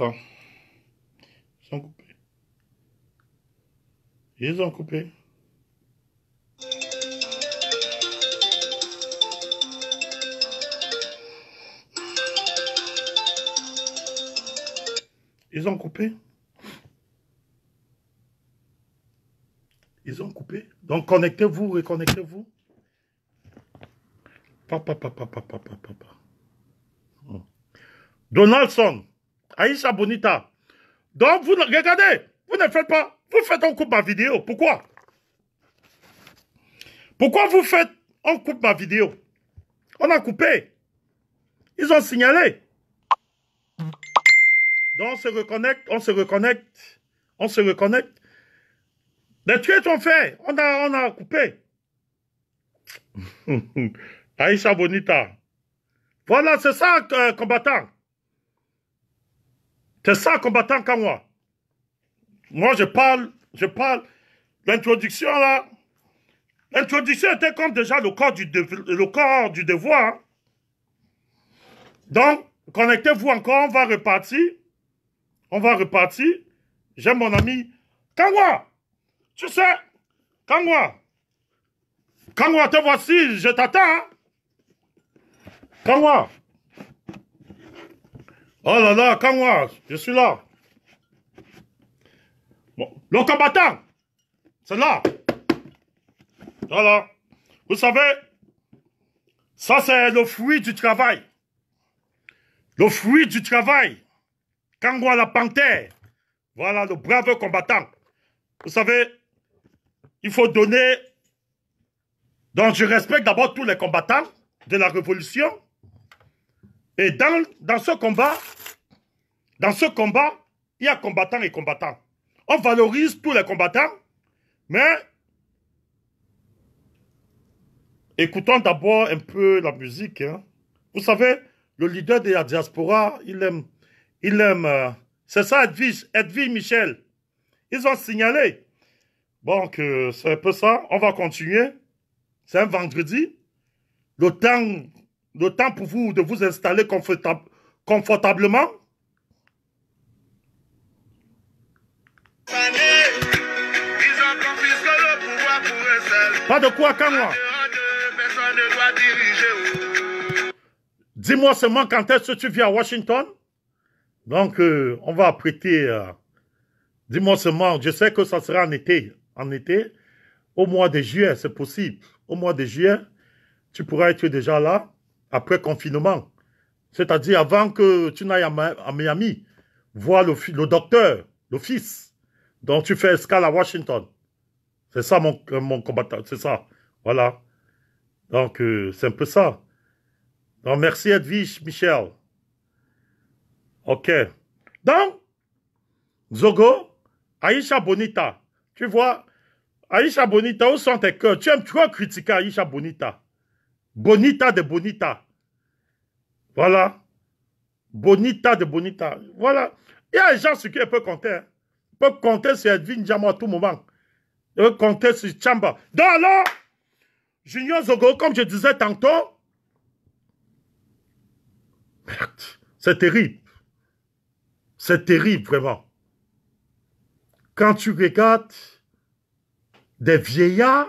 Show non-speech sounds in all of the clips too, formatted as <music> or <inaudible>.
Ils ont coupé. Ils ont coupé. Ils ont coupé. Ils ont coupé. Donc connectez-vous, reconnectez-vous. Papa, papa, papa, papa, papa. Donaldson, Aïcha Bonita. Donc, vous, regardez, vous ne faites pas, vous faites on coupe ma vidéo. Pourquoi? Pourquoi vous faites on coupe ma vidéo? On a coupé. Ils ont signalé. Donc, on se reconnecte, on se reconnecte, on se reconnecte. Les tués sont faits. On a, on a coupé. <laughs> Aïcha Bonita. Voilà, c'est ça, euh, combattant. C'est ça, combattant moi. Moi, je parle, je parle. L'introduction, là, l'introduction était comme déjà le corps du, devoir. Donc, connectez-vous encore, on va repartir. On va repartir. J'aime mon ami Kangwa. Tu sais, Kangwa. Kangwa, te voici, je t'attends. Hein. Kangwa. Oh là là, Kangwa, je suis là. Bon, le combattant, c'est là. Voilà. Vous savez, ça c'est le fruit du travail. Le fruit du travail. Kangwa la panthère. Voilà le brave combattant. Vous savez, il faut donner... Donc je respecte d'abord tous les combattants de la révolution. Et dans, dans ce combat, dans ce combat, il y a combattants et combattants. On valorise tous les combattants, mais écoutons d'abord un peu la musique. Hein. Vous savez, le leader de la diaspora, il aime, il aime, euh, c'est ça Edwige, Edwige Michel. Ils ont signalé. Bon, que c'est un peu ça. On va continuer. C'est un vendredi. Le temps le temps pour vous de vous installer confortablement? Pas de quoi, quand moi? Dis-moi seulement quand est-ce que tu viens à Washington? Donc, euh, on va prêter. Euh, dis-moi seulement, je sais que ça sera en été. En été, au mois de juillet, c'est possible. Au mois de juillet, tu pourras être déjà là après confinement. C'est-à-dire avant que tu n'ailles à, Miami voir le, le docteur, le fils, dont tu fais escale à Washington. C'est ça mon, mon combattant, c'est ça. Voilà. Donc, euh, c'est un peu ça. Donc, merci Edwige Michel. OK. Donc, Zogo, Aisha Bonita. Tu vois, Aisha Bonita, où sont tes cœurs? Tu aimes trop critiquer Aisha Bonita. Bonita de Bonita. Voilà. Bonita de Bonita. Voilà. Il y a des gens sur qui ils peuvent compter. Hein. Ils peuvent compter sur Edwin Jamo à tout moment. Ils peuvent compter sur Chamba. Donc alors, Junior Zogo, comme je disais tantôt, merde, c'est terrible. C'est terrible, vraiment. Quand tu regardes des vieillards,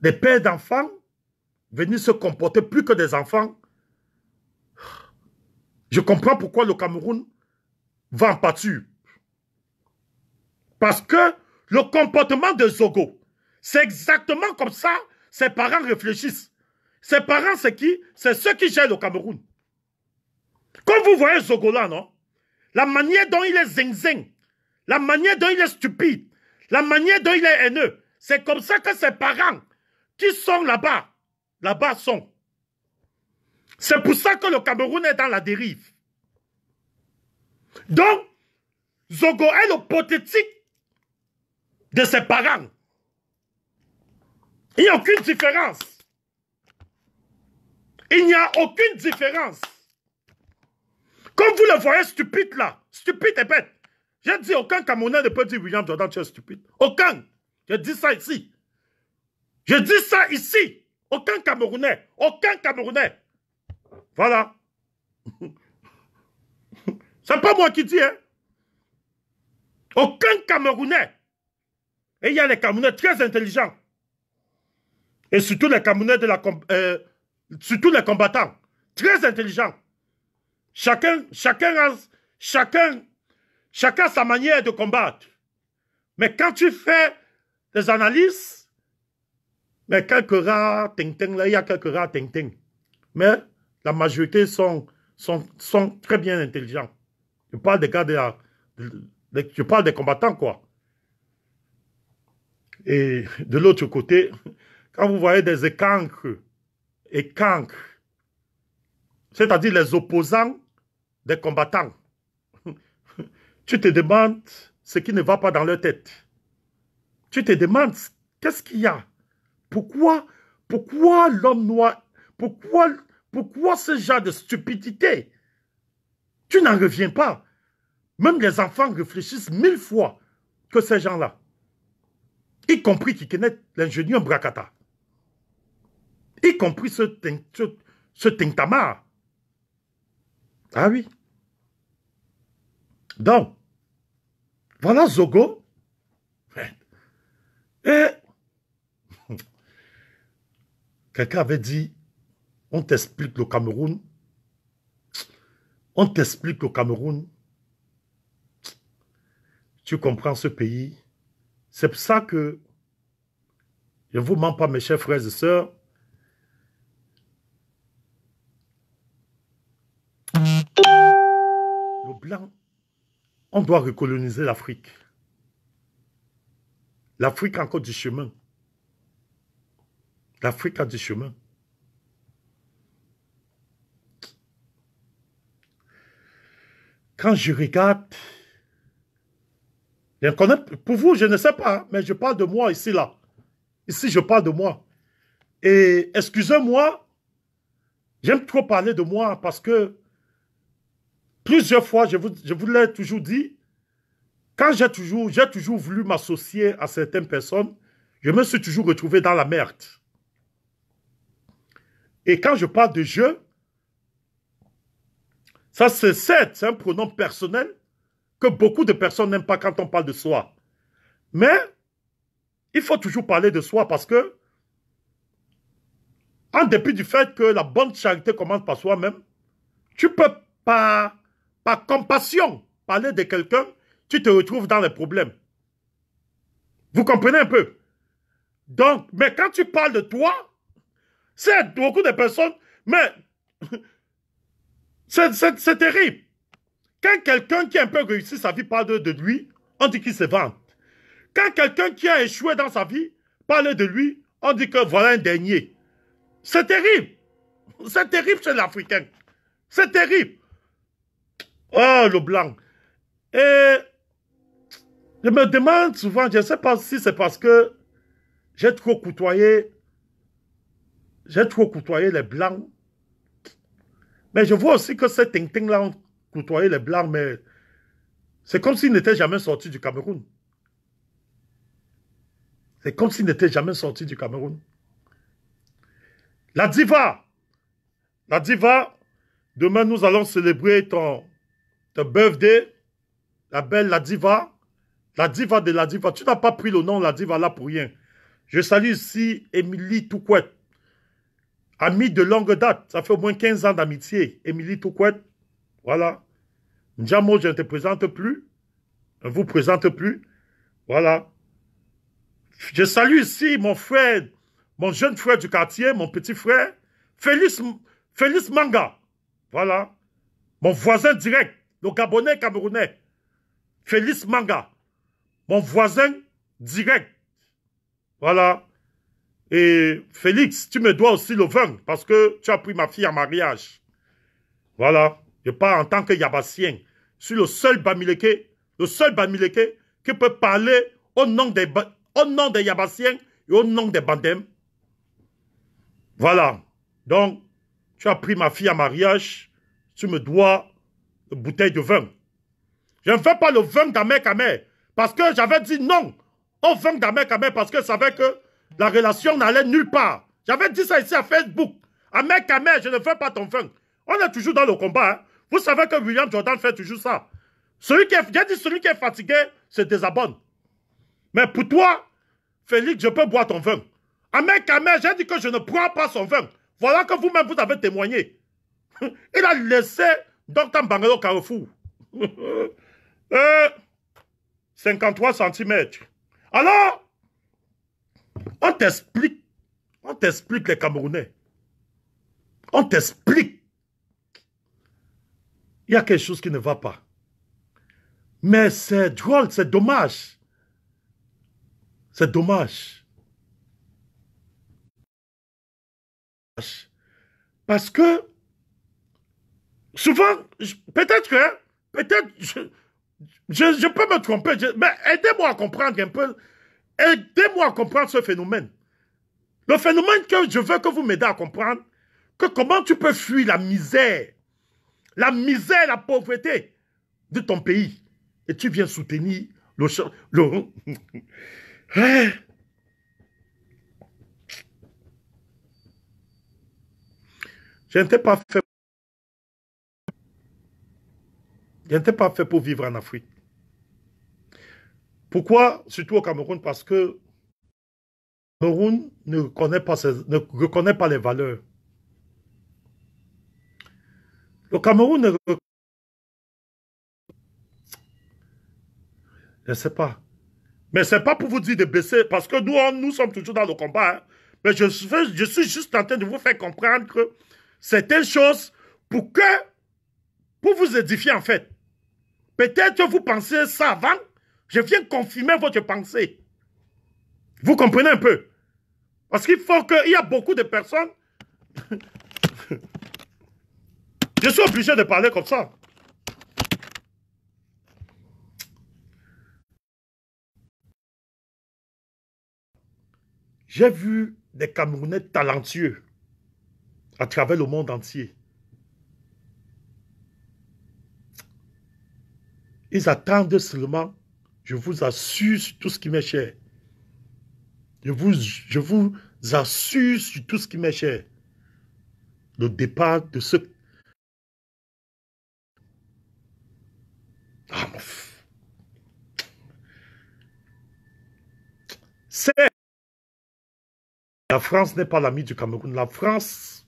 des pères d'enfants, venir se comporter plus que des enfants. Je comprends pourquoi le Cameroun va en pâture. Parce que le comportement de Zogo, c'est exactement comme ça ses parents réfléchissent. Ses parents, c'est qui? C'est ceux qui gèrent le Cameroun. Comme vous voyez Zogo là, non? La manière dont il est zing-zing, la manière dont il est stupide, la manière dont il est haineux, c'est comme ça que ses parents qui sont là-bas là-bas sont. C'est pour ça que le Cameroun est dans la dérive. Donc, Zogo est l'hypothétique de ses parents. Il n'y a aucune différence. Il n'y a aucune différence. Comme vous le voyez stupide là, stupide et bête. J'ai dit aucun Camerounais ne peut dire William Jordan, tu es stupide. Aucun. Je dis ça ici. Je dis ça ici. Aucun Camerounais, aucun Camerounais. Voilà. <laughs> C'est pas moi qui dis, hein. Aucun Camerounais. Et il y a les Camerounais très intelligents. Et surtout les Camerounais de la... Euh, surtout les combattants. Très intelligents. Chacun, chacun, a, chacun, chacun sa manière de combattre. Mais quand tu fais des analyses, mais quelques rares ting, ting là, il y a quelques rares ting, ting. Mais la majorité sont, très bien intelligents. Je parle des gars de je parle des combattants, quoi. Et de l'autre côté, quand vous voyez des écancres, écancres, c'est-à-dire les opposants des combattants, <laughs> tu te demandes ce qui ne va pas dans leur tête. Tu te demandes, qu'est-ce qu'il y a? Pourquoi, pourquoi l'homme noir, pourquoi, pourquoi ce genre de stupidité? Tu n'en reviens pas. Même les enfants réfléchissent mille fois que ces gens-là, y compris qui connaissent l'ingénieur Bracata, y compris ce, ce, ce Tintamar. Ah oui. Donc, voilà Zogo. Et quelqu'un avait dit, on t'explique le Cameroun, on t'explique le Cameroun, tu comprends ce pays. C'est pour ça que, je ne vous mens pas mes chers frères et sœurs, le blanc, on doit recoloniser l'Afrique. L'Afrique a encore du chemin. L'Afrique a du chemin. Quand je regarde pour vous, je ne sais pas, mais je parle de moi ici, là. Ici, je parle de moi. Et excusez-moi, j'aime trop parler de moi parce que plusieurs fois, je vous, l'ai toujours dit, quand j'ai toujours voulu m'associer à certaines personnes, je me suis toujours retrouvé dans la merde. Et quand je parle de je, ça c'est un pronom personnel que beaucoup de personnes n'aiment pas quand on parle de soi. Mais il faut toujours parler de soi parce que, en dépit du fait que la bonne charité commence par soi-même, tu peux pas, par compassion, parler de quelqu'un, tu te retrouves dans les problèmes. Vous comprenez un peu? Donc, mais quand tu parles de toi, c'est beaucoup de personnes, mais c'est terrible. Quand quelqu'un qui a un peu réussi sa vie parle de lui, on dit qu'il se vante. Quand quelqu'un qui a échoué dans sa vie parle de lui, on dit que voilà un dernier. C'est terrible. C'est terrible chez l'Africain. C'est terrible. Oh, le blanc. Et je me demande souvent, je ne sais pas si c'est parce que j'ai trop côtoyé, j'ai trop côtoyé les blancs. Mais je vois aussi que ces ting-ting-là côtoyer les Blancs, mais c'est comme s'ils n'étaient jamais sortis du Cameroun. C'est comme s'ils n'étaient jamais sortis du Cameroun. La diva. La diva, demain nous allons célébrer ton, ton birthday. La belle La diva. La diva de La diva. Tu n'as pas pris le nom La diva là pour rien. Je salue ici Émilie Touquet. Amie de longue date. Ça fait au moins 15 ans d'amitié. Émilie Touquet. Voilà. Njamo, je ne te présente plus. Je ne vous présente plus. Voilà. Je salue ici mon frère, mon jeune frère du quartier, mon petit frère, Félix, Félix Manga. Voilà. Mon voisin direct, le Gabonais Camerounais. Félix Manga. Mon voisin direct. Voilà. Et Félix, tu me dois aussi le vin parce que tu as pris ma fille en mariage. Voilà. Je parle en tant que Yabassien. Je suis le seul Bamileke, le seul Bamileke qui peut parler au nom des, au nom des Yabassiens et au nom des Bandem. Voilà. Donc, tu as pris ma fille en mariage, tu me dois une bouteille de vin. Je ne fais pas le vin d'Amer parce que j'avais dit non au vin d'Amer Kamer parce que je savais que la relation n'allait nulle part. J'avais dit ça ici à Facebook. Amer Kamer, je ne fais pas ton vin. On est toujours dans le combat. Hein. Vous savez que William Jordan fait toujours ça. Celui qui est, j'ai dit celui qui est fatigué se désabonne. Mais pour toi, Félix, je peux boire ton vin. Ahmed Kamer, j'ai dit que je ne prends pas son vin. Voilà que vous-même, vous avez témoigné. <laughs> Il a laissé Dr Bangalo Carrefour. 53 <laughs> euh, cm. Alors, on t'explique, on t'explique les Camerounais. On t'explique. Il y a quelque chose qui ne va pas. Mais c'est drôle, c'est dommage. C'est dommage. Parce que souvent, peut-être que, peut-être, je, je, peux me tromper, mais aidez-moi à comprendre un peu, aidez-moi à comprendre ce phénomène. Le phénomène que je veux que vous m'aidez à comprendre, que comment tu peux fuir la misère, la misère, la pauvreté de ton pays, et tu viens soutenir le... le <laughs> hein? Je n'étais pas fait. Je n'étais pas fait pour vivre en Afrique. Pourquoi Surtout au Cameroun, parce que le Cameroun ne reconnaît pas, les valeurs. Le Cameroun ne reconnaît Je ne sais pas. Mais ce n'est pas pour vous dire de baisser, parce que nous, nous sommes toujours dans le combat. Hein. Mais je, je suis juste en train de vous faire comprendre que certaines choses pour que, pour vous édifier en fait. Peut-être que vous pensez ça avant, je viens confirmer votre pensée. Vous comprenez un peu? Parce qu'il faut qu'il y a beaucoup de personnes... <laughs> je suis obligé de parler comme ça. J'ai vu des Camerounais talentueux à travers le monde entier. Ils attendent seulement, je vous assure sur tout ce qui m'est cher. Je vous, je assure sur tout ce qui m'est cher. Le départ de ce... Ah, C'est... La France n'est pas l'ami du Cameroun. La France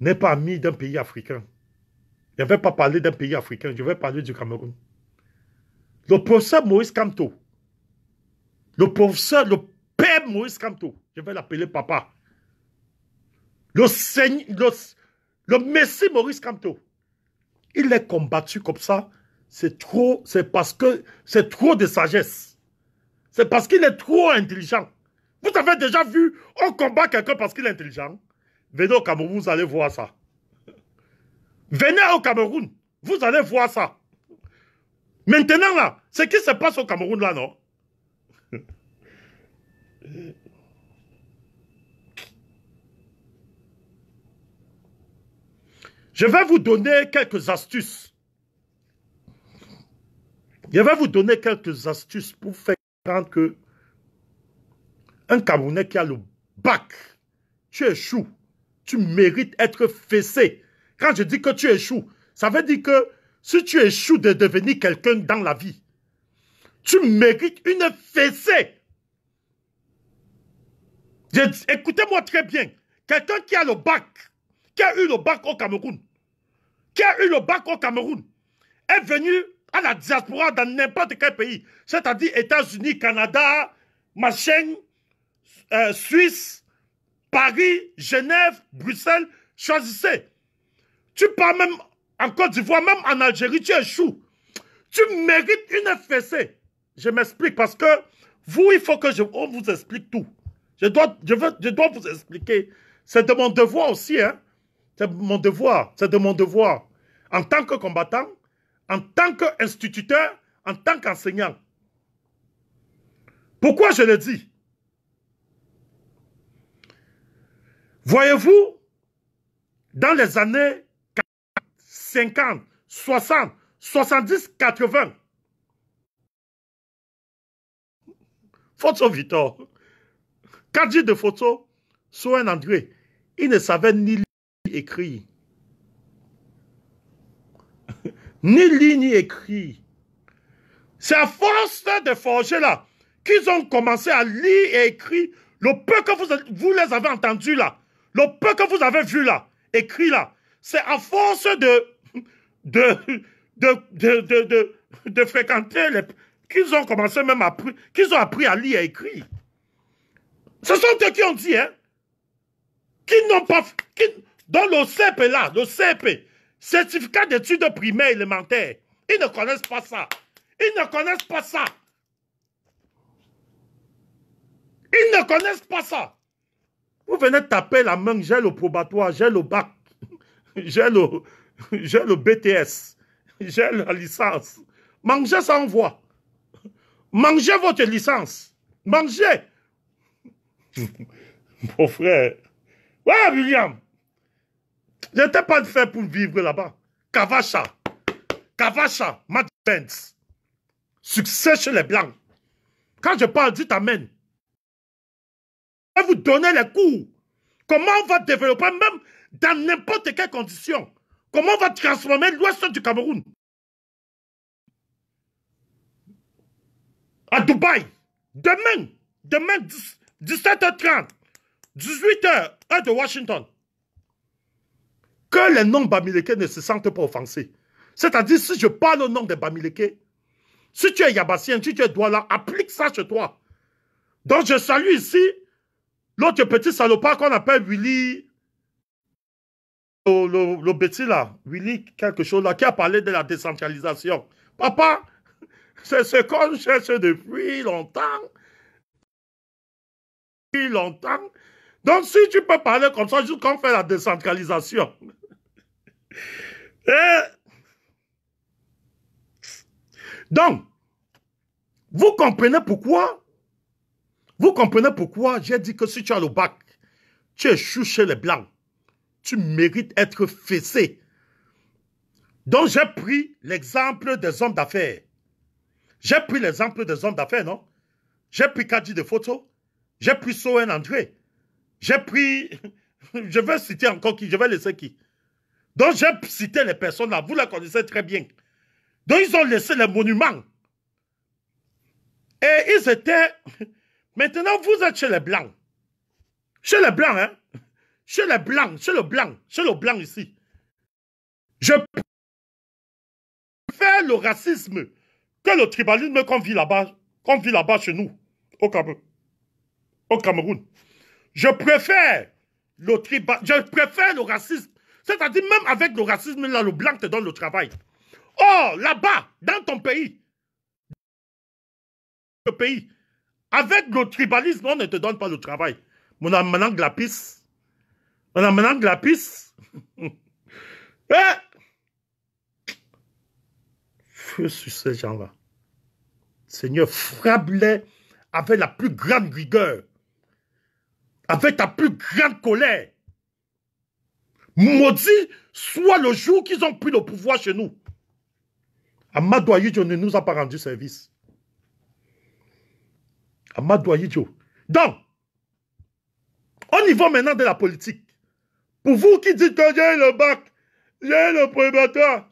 n'est pas ami d'un pays africain. Je ne vais pas parler d'un pays africain, je vais parler du Cameroun. Le professeur Maurice Kamto, le professeur, le père Maurice Kamto, je vais l'appeler papa. Le, seigneur, le, messie Maurice Kamto, il est combattu comme ça, c'est trop, c'est parce que c'est trop de sagesse. C'est parce qu'il est trop intelligent. Vous avez déjà vu, on combat quelqu'un parce qu'il est intelligent. Venez au Cameroun, vous allez voir ça. Venez au Cameroun, vous allez voir ça. Maintenant, là, ce qui se passe au Cameroun, là, non? Je vais vous donner quelques astuces. Je vais vous donner quelques astuces pour faire comprendre que un Camerounais qui a le bac, tu échoues tu mérites être fessé. Quand je dis que tu échoues, ça veut dire que si tu échoues de devenir quelqu'un dans la vie, tu mérites une fessée. Écoutez-moi très bien. Quelqu'un qui a le bac, qui a eu le bac au Cameroun, qui a eu le bac au Cameroun, est venu à la diaspora dans n'importe quel pays, c'est-à-dire États-Unis, Canada, machin, euh, Suisse, Paris, Genève, Bruxelles, choisissez. Tu pars même en Côte d'Ivoire, même en Algérie, tu échoues. Tu mérites une fessée. Je m'explique parce que vous, il faut que je vous explique tout. Je dois, je, veux, je dois vous expliquer. C'est de mon devoir aussi. Hein? C'est mon devoir. C'est de mon devoir. En tant que combattant, en tant qu'instituteur, en tant qu'enseignant. Pourquoi je le dis? Voyez-vous, dans les années 50, 60, 70, 80, Photo Victor, Kadji de photo, Soen André, il ne savait ni lire ni écrire. <laughs> ni lit, ni écrit. C'est à force de forger là qu'ils ont commencé à lire et écrire le peu que vous, vous les avez entendus là, le peu que vous avez vu là, écrit là. C'est à force de, de, de, fréquenter les, qu'ils ont commencé même à, qu'ils ont appris à lire et écrire. Ce sont eux qui ont dit, hein, qui n'ont pas, qui, dans le CP là, le CP, certificat d'études primaires élémentaires, ils ne connaissent pas ça. Ils ne connaissent pas ça. Ils ne connaissent pas ça. Vous venez taper la main, j'ai le probatoire, j'ai le bac, <laughs> j'ai le, j'ai le BTS, j'ai la licence. Mangez sans voix. Mangez votre licence. Mangez. <laughs> Mon frère. Ouais, William. Je n'étais pas fait pour vivre là-bas. Kavacha. Kavacha. Matt Succès chez les Blancs. Quand je parle, dites Amen. Je vais vous donner les cours. Comment on va développer, même dans n'importe quelle condition. Comment on va transformer l'ouest du Cameroun? À Dubaï. Demain. Demain, 17h30. 18h, heure de Washington. Que les noms Bamileke ne se sentent pas offensés. C'est-à-dire, si je parle au nom des Bamileke, si tu es Yabassien, si tu es Douala, applique ça chez toi. Donc, je salue ici l'autre petit salopard qu'on appelle Willy, le, le, là, Willy quelque chose là, qui a parlé de la décentralisation. Papa, <laughs> c'est ce qu'on cherche depuis longtemps. Depuis longtemps. Donc, si tu peux parler comme ça, juste qu'on fait la décentralisation. <laughs> Donc, vous comprenez pourquoi? Vous comprenez pourquoi? J'ai dit que si tu as le bac, tu es chez les Blancs. Tu mérites être fessé. Donc, j'ai pris l'exemple des hommes d'affaires. J'ai pris l'exemple des hommes d'affaires, non? J'ai pris Kadji de photo. J'ai pris Soen André. J'ai pris... <laughs> Je vais citer encore qui Je vais laisser qui Donc, j'ai cité les personnes là. Vous les connaissez très bien. Donc, ils ont laissé les monuments. Et ils étaient... <laughs> Maintenant, vous êtes chez les Blancs. Chez les Blancs, hein? Chez les Blancs, chez le Blanc, chez le Blanc ici. Je fais le racisme que le tribalisme qu'on vit là-bas, qu'on là-bas chez nous, au Cameroun. Au Cameroun. Je préfère le je préfère le racisme. C'est-à-dire, même avec le racisme, là, le blanc te donne le travail. Oh, là-bas, dans ton pays, le pays, avec le tribalisme, on ne te donne pas le travail. Mon amenant de la Mon amenant de la piste. <laughs> eh! Feu sur ces gens-là. Seigneur, frappe-les avec la plus grande rigueur. Avec ta plus grande colère. Maudit soit le jour qu'ils ont pris le pouvoir chez nous. Amadou Ayidjo ne nous a pas rendu service. Amadou Ayidjo. Donc, au niveau maintenant de la politique, pour vous qui dites que j'ai le bac, j'ai le prématoire,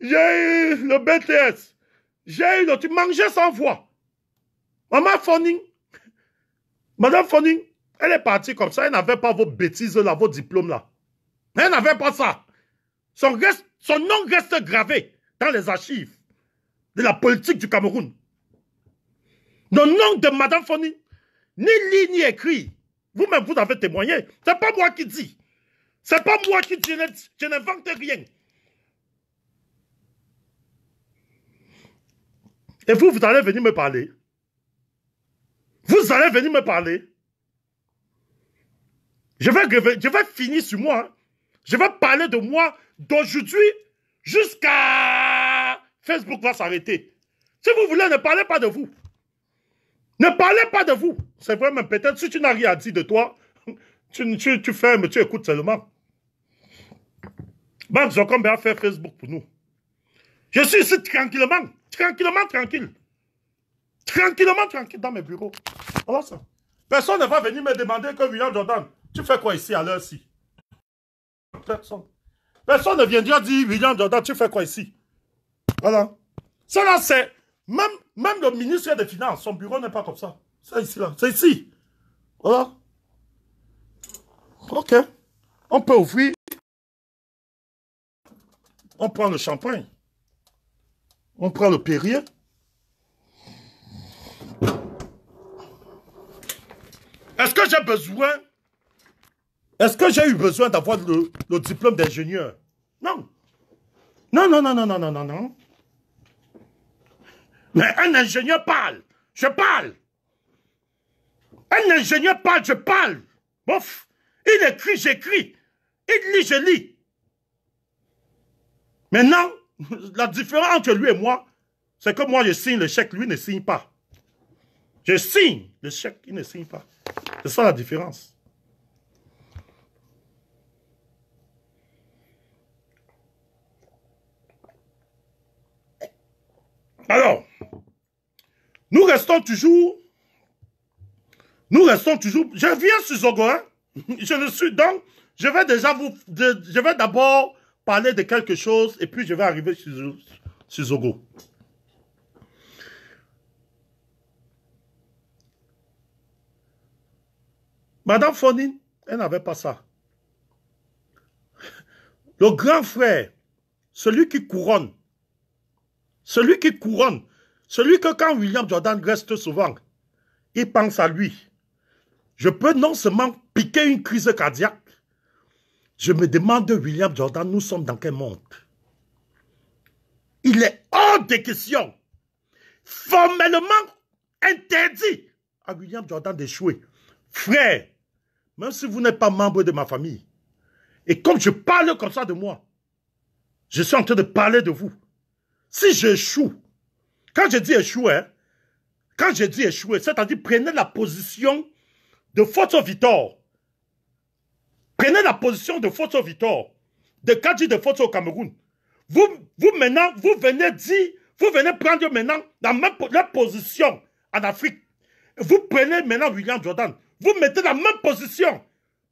j'ai le BTS, j'ai le... Tu mangeais sans voix. Maman Foning, Madame Foning, elle est partie comme ça, elle n'avait pas vos bêtises là, vos diplômes là. Elle n'avait pas ça. Son, nom reste gravé dans les archives de la politique du Cameroun. Le nom de Madame Foni, ni lit ni écrit. Vous-même, vous avez témoigné. C'est pas moi qui dis. C'est pas moi qui. Je n'invente rien. Et vous, vous allez venir me parler. Vous allez venir me parler. Je vais, je vais finir sur moi. Je vais parler de moi d'aujourd'hui jusqu'à Facebook va s'arrêter. Si vous voulez, ne parlez pas de vous. Ne parlez pas de vous. C'est vrai, mais peut-être si tu n'as rien à dire de toi, <laughs> tu, tu fermes, tu écoutes seulement. Banque Zocom va faire Facebook pour nous. Je suis ici tranquillement, tranquillement, tranquille. Tranquillement, tranquille dans mes bureaux. Voilà ça. Personne ne va venir me demander que William Jordan, tu fais quoi ici à l'heure-ci Personne. Personne ne viendra dire William Jordan, tu fais quoi ici? Voilà. Ça là, c'est... Même, même le ministre des Finances, son bureau n'est pas comme ça. C'est ici, là. C'est ici. Voilà. Ok. On peut ouvrir. On prend le champagne. On prend le Perrier. Est-ce que j'ai besoin Est-ce que j'ai eu besoin d'avoir le, le diplôme d'ingénieur? Non. Non, non, non, non, non, non, non, non. Mais un ingénieur parle. Je parle. Un ingénieur parle, je parle. Bof. Il écrit, j'écris. Il lit, je lis. Maintenant, la différence entre lui et moi, c'est que moi je signe le chèque, lui ne signe pas. Je signe le chèque, il ne signe pas. C'est ça la différence. Alors, nous restons toujours, nous restons toujours, je viens sur Zogo, hein? <laughs> je ne suis donc, je vais déjà vous, je vais d'abord parler de quelque chose et puis je vais arriver sur, sur Zogo. Madame Fonine, elle n'avait pas ça. Le grand frère, celui qui couronne, celui qui couronne, celui que quand William Jordan reste souvent, il pense à lui. Je peux non seulement piquer une crise cardiaque, je me demande, William Jordan, nous sommes dans quel monde? Il est hors de question, formellement interdit à William Jordan d'échouer. Frère, même si vous n'êtes pas membre de ma famille, et comme je parle comme ça de moi, je suis en train de parler de vous. Si j'échoue, quand je dis échouer, hein, quand je dis échouer, c'est-à-dire prenez la position de Photo Vitor. Prenez la position de Photo Vitor, de Kadji de Photo au Cameroun. Vous, vous maintenant, vous venez dire, vous venez prendre maintenant la même la position en Afrique. Vous prenez maintenant William Jordan. Vous mettez la même position,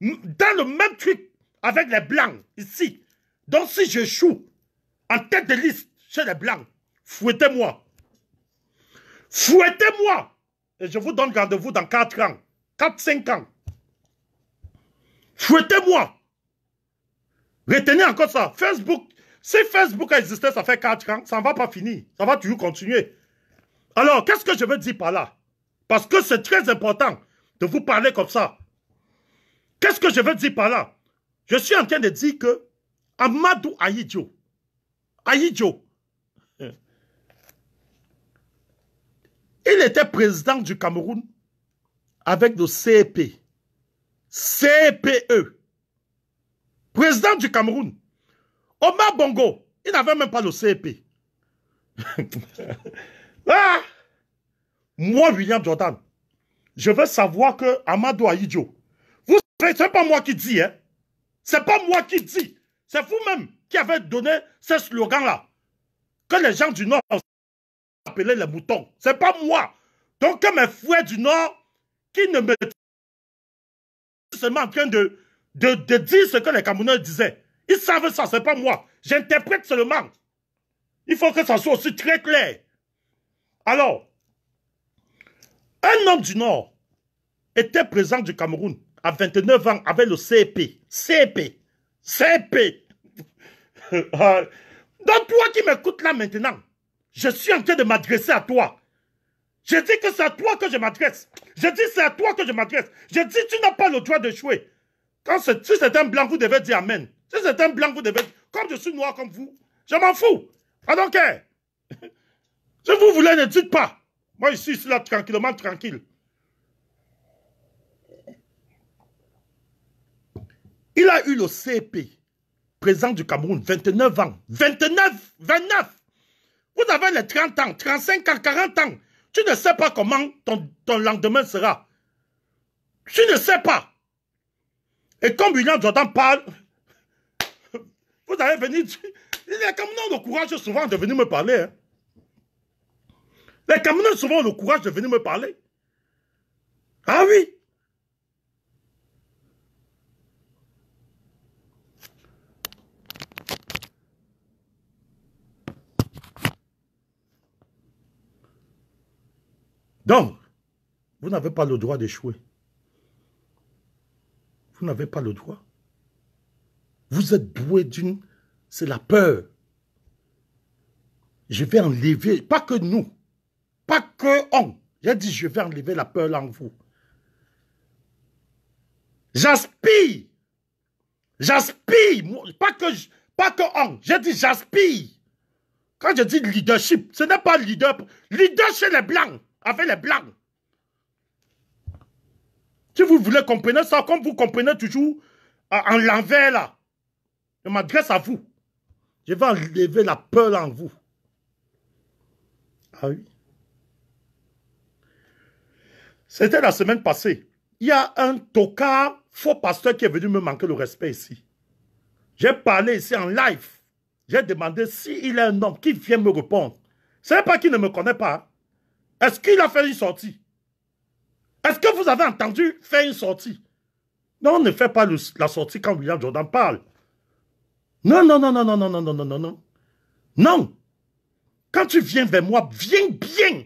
dans le même truc, avec les Blancs, ici. Donc si j'échoue en tête de liste chez les Blancs, fouettez-moi. Fouettez-moi. Et je vous donne rendez-vous dans 4 ans. 4-5 ans. Fouettez-moi. Retenez encore ça. Facebook, si Facebook a existé, ça fait 4 ans, ça ne va pas finir. Ça va toujours continuer. Alors, qu'est-ce que je veux dire par là? Parce que c'est très important de vous parler comme ça. Qu'est-ce que je veux dire par là? Je suis en train de dire que Amadou Aïdjo, Aïdjo, il était président du Cameroun avec le CEP. CPE. Président du Cameroun. Omar Bongo, il n'avait même pas le CEP. <laughs> ah! Moi, William Jordan, je veux savoir que Amadou Aïdjo, vous savez, c'est pas moi qui dis, hein. C'est pas moi qui dis. C'est vous-même qui avez donné ce slogan-là. Que les gens du Nord appelaient les moutons. C'est pas moi. Donc, que mes frères du Nord, qui ne me seulement en train de, de, de dire ce que les Camerounais disaient. Ils savent ça, c'est pas moi. J'interprète seulement. Il faut que ça soit aussi très clair. Alors, un homme du Nord était présent du Cameroun à 29 ans avec le CEP. CEP. CEP. Donc toi qui m'écoutes là maintenant, je suis en train de m'adresser à toi. Je dis que c'est à toi que je m'adresse. Je dis c'est à toi que je m'adresse. Je dis tu n'as pas le droit de jouer. Quand si c'est un blanc, vous devez dire Amen. Si c'est un blanc, vous devez Comme je suis noir comme vous, je m'en fous. I don't care. <laughs> Si vous voulez, ne dites pas. Moi, je suis ici là tranquillement, tranquille. Il a eu le CP, président du Cameroun, 29 ans. 29, 29. Vous avez les 30 ans, 35 ans, 40 ans. Tu ne sais pas comment ton, ton lendemain sera. Tu ne sais pas. Et comme William Jordan parle, <laughs> vous allez venir... Les Camerounais ont le courage souvent de venir me parler. Hein. Les Camerounais ont souvent le courage de venir me parler. Ah oui. Donc, vous n'avez pas le droit d'échouer. Vous n'avez pas le droit. Vous êtes doué d'une... C'est la peur. Je vais enlever, pas que nous, pas que on. J'ai dit, je vais enlever la peur en vous. J'aspire. J'aspire. Pas que, pas que on. J'ai dit, j'aspire. Quand je dis leadership, ce n'est pas leader. Leader chez les blancs, avec les blancs. Si vous voulez comprendre ça, comme vous comprenez toujours en l'envers là, je m'adresse à vous. Je vais enlever la peur en vous. Ah oui. C'était la semaine passée. Il y a un tocard, faux pasteur qui est venu me manquer le respect ici. J'ai parlé ici en live. J'ai demandé s'il est un homme qui vient me répondre. Ce n'est pas qu'il ne me connaît pas. Est-ce qu'il a fait une sortie? Est-ce que vous avez entendu faire une sortie? Non, on ne fait pas la sortie quand William Jordan parle. Non, non, non, non, non, non, non, non, non, non, non. Non. Quand tu viens vers moi, viens bien.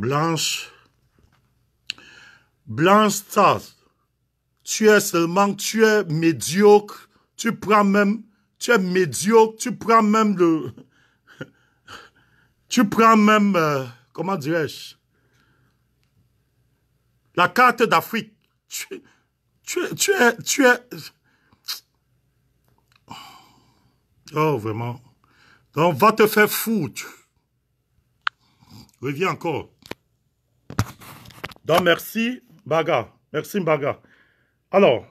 Blanche. Blanche Stars. Tu es seulement, tu es médiocre tu prends même, tu es médiocre, tu prends même le, <laughs> tu prends même, euh, comment dirais-je, la carte d'Afrique. Tu, tu, tu es, tu es, oh vraiment. Donc va te faire foutre. Reviens encore. Merci, Baga. Merci, Baga. Alors,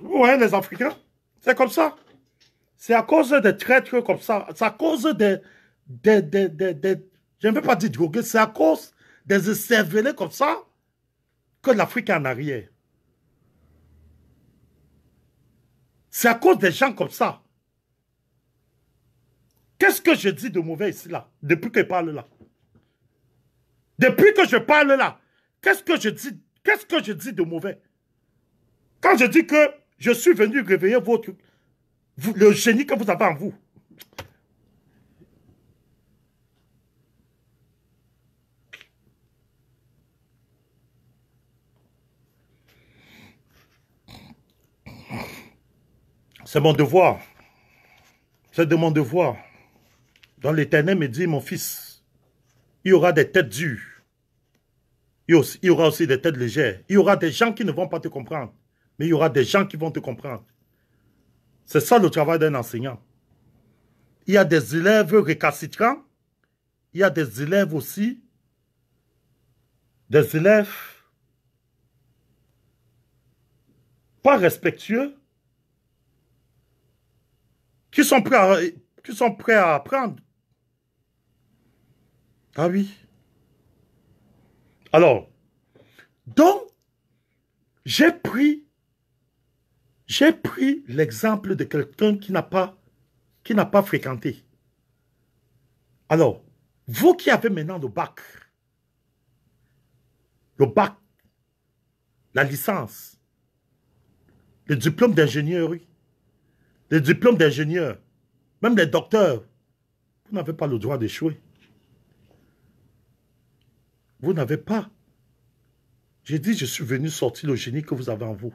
Ouais, les Africains. C'est comme ça. C'est à cause des traîtres comme ça. C'est à cause des... des, des, des, je ne veux pas dire drogués. C'est à cause des cervelés comme ça que l'Afrique est en arrière. C'est à cause des gens comme ça. Qu'est-ce que je dis de mauvais ici, là, depuis que je parle là? Depuis que je parle là, qu'est-ce que je dis, qu'est-ce que je dis de mauvais? Quand je dis que je suis venu réveiller votre, le génie que vous avez en vous. C'est mon devoir. C'est de mon devoir. Dans l'éternel me dit, mon fils, il y aura des têtes dures. Il y aura aussi des têtes légères. Il y aura des gens qui ne vont pas te comprendre mais il y aura des gens qui vont te comprendre. C'est ça le travail d'un enseignant. Il y a des élèves récalcitrants, il y a des élèves aussi, des élèves pas respectueux, qui sont prêts à, qui sont prêts à apprendre? Ah oui. Alors, donc, j'ai pris j'ai pris l'exemple de quelqu'un qui n'a pas, qui n'a pas fréquenté. Alors, vous qui avez maintenant le bac, le bac, la licence, le diplôme d'ingénieur, le diplôme d'ingénieur, même les docteurs, vous n'avez pas le droit d'échouer. Vous n'avez pas. J'ai dit, je suis venu sortir le génie que vous avez en vous.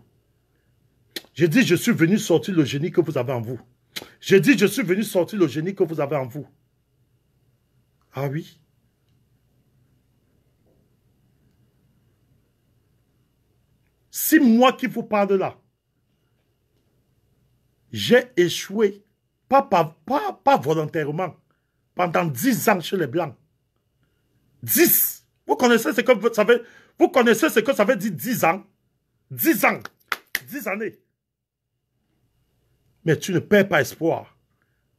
J'ai dit, je suis venu sortir le génie que vous avez en vous. J'ai dit, je suis venu sortir le génie que vous avez en vous. Ah oui. Si moi qui vous parle là, j'ai échoué, pas, pas, pas, volontairement, pendant dix ans chez les Blancs. Dix. Vous connaissez ce que ça veut, vous connaissez ce que ça dire dix ans? Dix ans. Dix années. Mais tu ne perds pas espoir.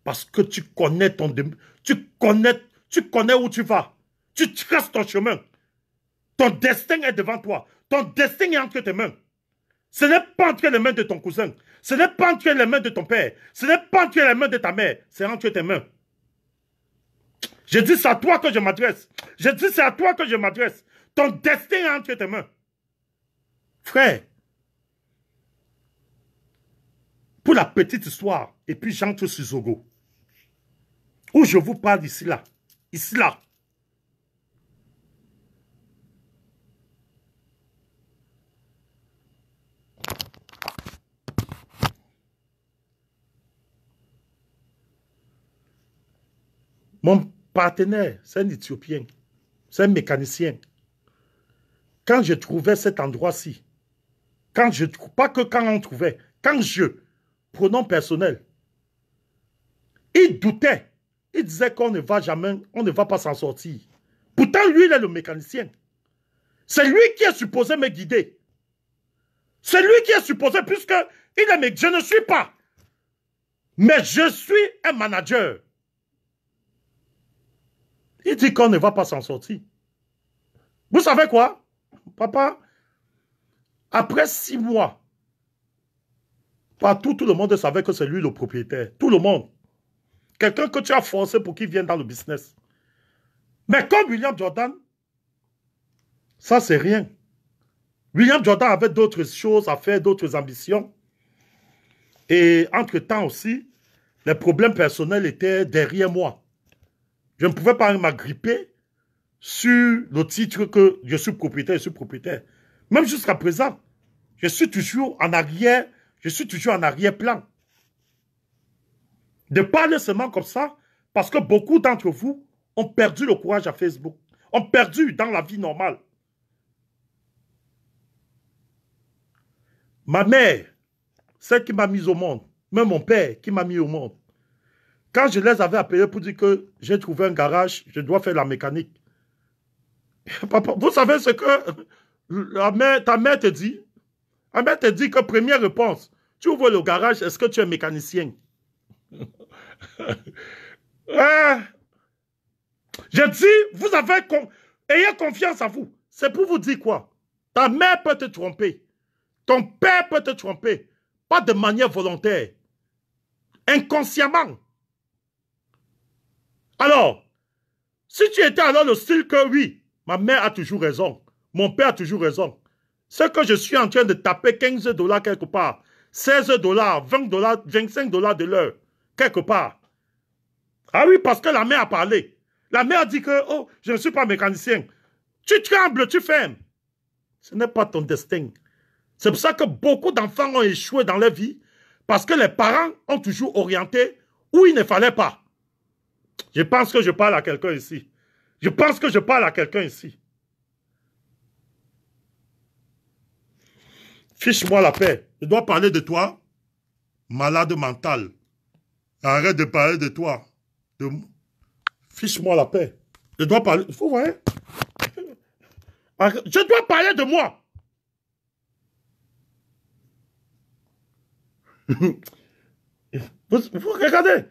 Parce que tu connais ton... Tu connais, tu connais où tu vas. Tu traces ton chemin. Ton destin est devant toi. Ton destin est entre tes mains. Ce n'est pas entre les mains de ton cousin. Ce n'est pas entre les mains de ton père. Ce n'est pas entre les mains de ta mère. C'est entre tes mains. Je dis c'est à toi que je m'adresse. Je dis c'est à toi que je m'adresse. Ton destin est entre tes mains. Frère, pour la petite histoire, et puis j'entre sur Zogo, où je vous parle ici là, ici là, Mon partenaire, c'est un Éthiopien, c'est un mécanicien. Quand je trouvais cet endroit-ci, quand je pas que quand on trouvait, quand je, pronom personnel, il doutait. Il disait qu'on ne va jamais, on ne va pas s'en sortir. Pourtant, lui, il est le mécanicien. C'est lui qui est supposé me guider. C'est lui qui est supposé, puisque il est, je ne suis pas. Mais je suis un manager. Il dit qu'on ne va pas s'en sortir. Vous savez quoi, papa? Après six mois, partout, tout le monde savait que c'est lui le propriétaire. Tout le monde. Quelqu'un que tu as forcé pour qu'il vienne dans le business. Mais comme William Jordan, ça c'est rien. William Jordan avait d'autres choses à faire, d'autres ambitions. Et entre-temps aussi, les problèmes personnels étaient derrière moi. Je ne pouvais pas m'agripper sur le titre que je suis propriétaire, je suis propriétaire. Même jusqu'à présent, je suis toujours en arrière, je suis toujours en arrière-plan. De parler seulement comme ça, parce que beaucoup d'entre vous ont perdu le courage à Facebook, ont perdu dans la vie normale. Ma mère, celle qui m'a mis au monde, même mon père qui m'a mis au monde, quand je les avais appelés pour dire que j'ai trouvé un garage, je dois faire la mécanique. <laughs> Papa, vous savez ce que la mère, ta mère te dit? Ta mère te dit que première réponse, tu ouvres le garage, est-ce que tu es mécanicien? <laughs> Hein? Je dis, vous avez... Ayez confiance en vous. C'est pour vous dire quoi? Ta mère peut te tromper. Ton père peut te tromper. Pas de manière volontaire. Inconsciemment. Alors, si tu étais alors le style que oui, ma mère a toujours raison, mon père a toujours raison, c'est que je suis en train de taper 15 dollars quelque part, 16 dollars, 20 dollars, 25 dollars de l'heure, quelque part. Ah oui, parce que la mère a parlé. La mère a dit que, oh, je ne suis pas mécanicien. Tu trembles, tu fermes. Ce n'est pas ton destin. C'est pour ça que beaucoup d'enfants ont échoué dans leur vie, parce que les parents ont toujours orienté où il ne fallait pas. Je pense que je parle à quelqu'un ici. Je pense que je parle à quelqu'un ici. Fiche-moi la paix. Je dois parler de toi, malade mental. Arrête de parler de toi. Fiche-moi la paix. Je dois parler. Vous voyez Je dois parler de moi. <laughs> vous regardez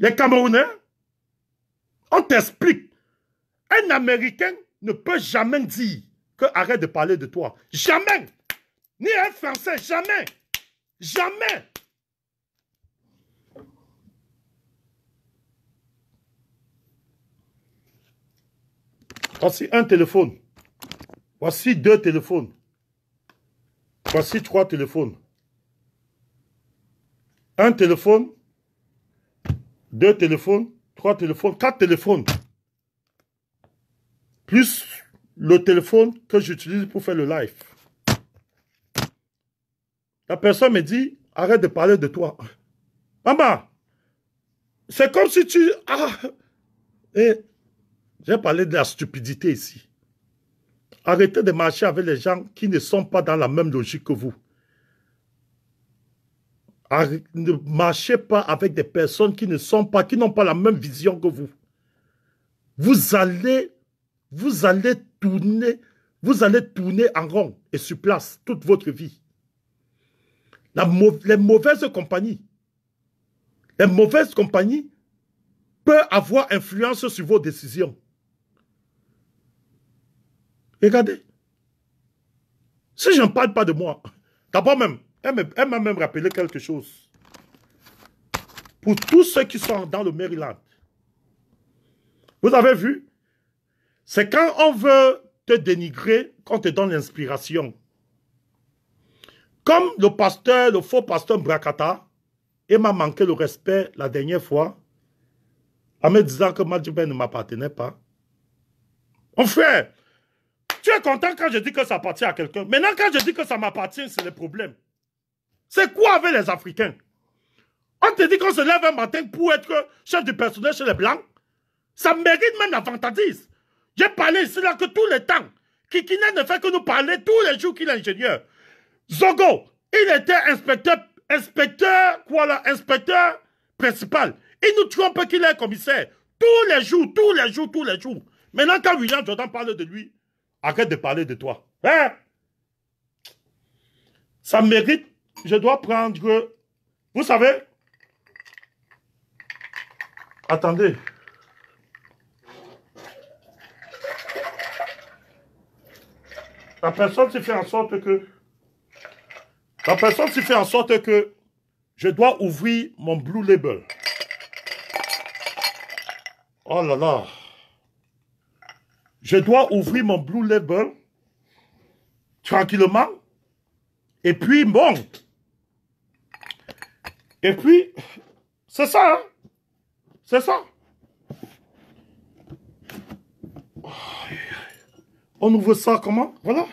les Camerounais, on t'explique. Un Américain ne peut jamais dire que arrête de parler de toi. Jamais. Ni un Français, jamais. Jamais. Voici un téléphone. Voici deux téléphones. Voici trois téléphones. Un téléphone deux téléphones, trois téléphones, quatre téléphones. Plus le téléphone que j'utilise pour faire le live. La personne me dit, arrête de parler de toi. Maman, c'est comme si tu... Ah, et j'ai parlé de la stupidité ici. Arrêtez de marcher avec les gens qui ne sont pas dans la même logique que vous ne marchez pas avec des personnes qui ne sont pas, qui n'ont pas la même vision que vous. Vous allez, vous allez tourner, vous allez tourner en rond et sur place toute votre vie. les mauvaises compagnies, les mauvaises compagnies peuvent avoir influence sur vos décisions. Regardez. Si je ne parle pas de moi, d'abord même, elle m'a même rappelé quelque chose. Pour tous ceux qui sont dans le Maryland, vous avez vu, c'est quand on veut te dénigrer qu'on te donne l'inspiration. Comme le pasteur, le faux pasteur Brakata, il m'a manqué le respect la dernière fois en me disant que Madjibé ne m'appartenait pas. Mon frère, tu es content quand je dis que ça appartient à quelqu'un. Maintenant, quand je dis que ça m'appartient, c'est le problème. C'est quoi avec les Africains? On te dit qu'on se lève un matin pour être chef du personnel chez les Blancs. Ça mérite même la fantaisie. J'ai parlé ici là que tous les temps, Kikina ne fait que nous parler tous les jours qu'il est ingénieur. Zogo, il était inspecteur, inspecteur, quoi inspecteur principal. Il nous trompe qu'il est commissaire. Tous les jours, tous les jours, tous les jours. Maintenant, quand William Jordan parle de lui, arrête de parler de toi. Hein? Ça mérite, je dois prendre, vous savez, attendez. La personne s'y fait en sorte que, la personne s'y fait en sorte que je dois ouvrir mon Blue Label. Oh là là. Je dois ouvrir mon Blue Label tranquillement. Et puis, bon. Et puis, c'est ça. Hein? C'est ça. On ouvre ça comment? Voilà.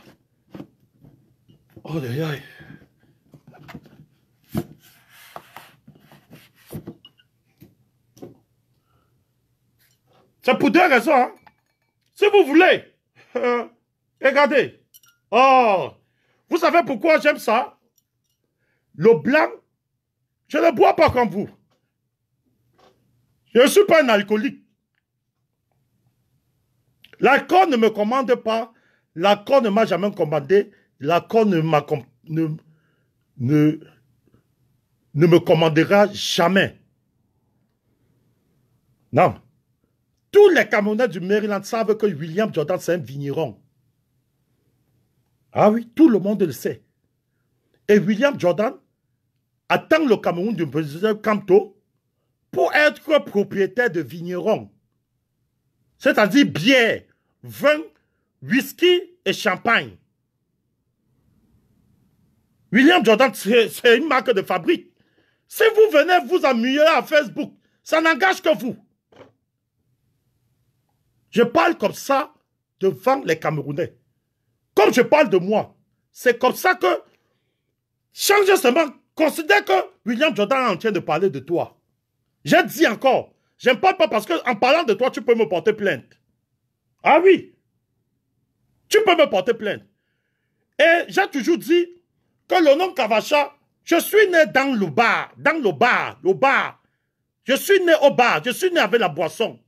Oh, aïe, aïe. C'est pour deux raisons. Hein. Si vous voulez, euh, regardez. Oh, vous savez pourquoi j'aime ça? Le blanc, je ne bois pas comme vous. Je ne suis pas un alcoolique. L'alcool ne me commande pas. L'alcool ne m'a jamais commandé. L'alcool ne, ne, me commandera jamais. Non. Tous les Camerounais du Maryland savent que William Jordan, c'est un vigneron. Ah oui, tout le monde le sait. Et William Jordan attend le Cameroun du président Camto pour être propriétaire de vignerons. C'est-à-dire bière, vin, whisky et champagne. William Jordan, c'est une marque de fabrique. Si vous venez vous amuser à Facebook, ça n'engage que vous. Je parle comme ça devant les Camerounais. Comme je parle de moi. C'est comme ça que, change seulement, considère que William Jordan est en train de parler de toi. J'ai dit encore, je ne parle pas parce qu'en parlant de toi, tu peux me porter plainte. Ah oui, tu peux me porter plainte. Et j'ai toujours dit que le nom Kavacha, je suis né dans le bar, dans le bar, le bar. Je suis né au bar, je suis né avec la boisson.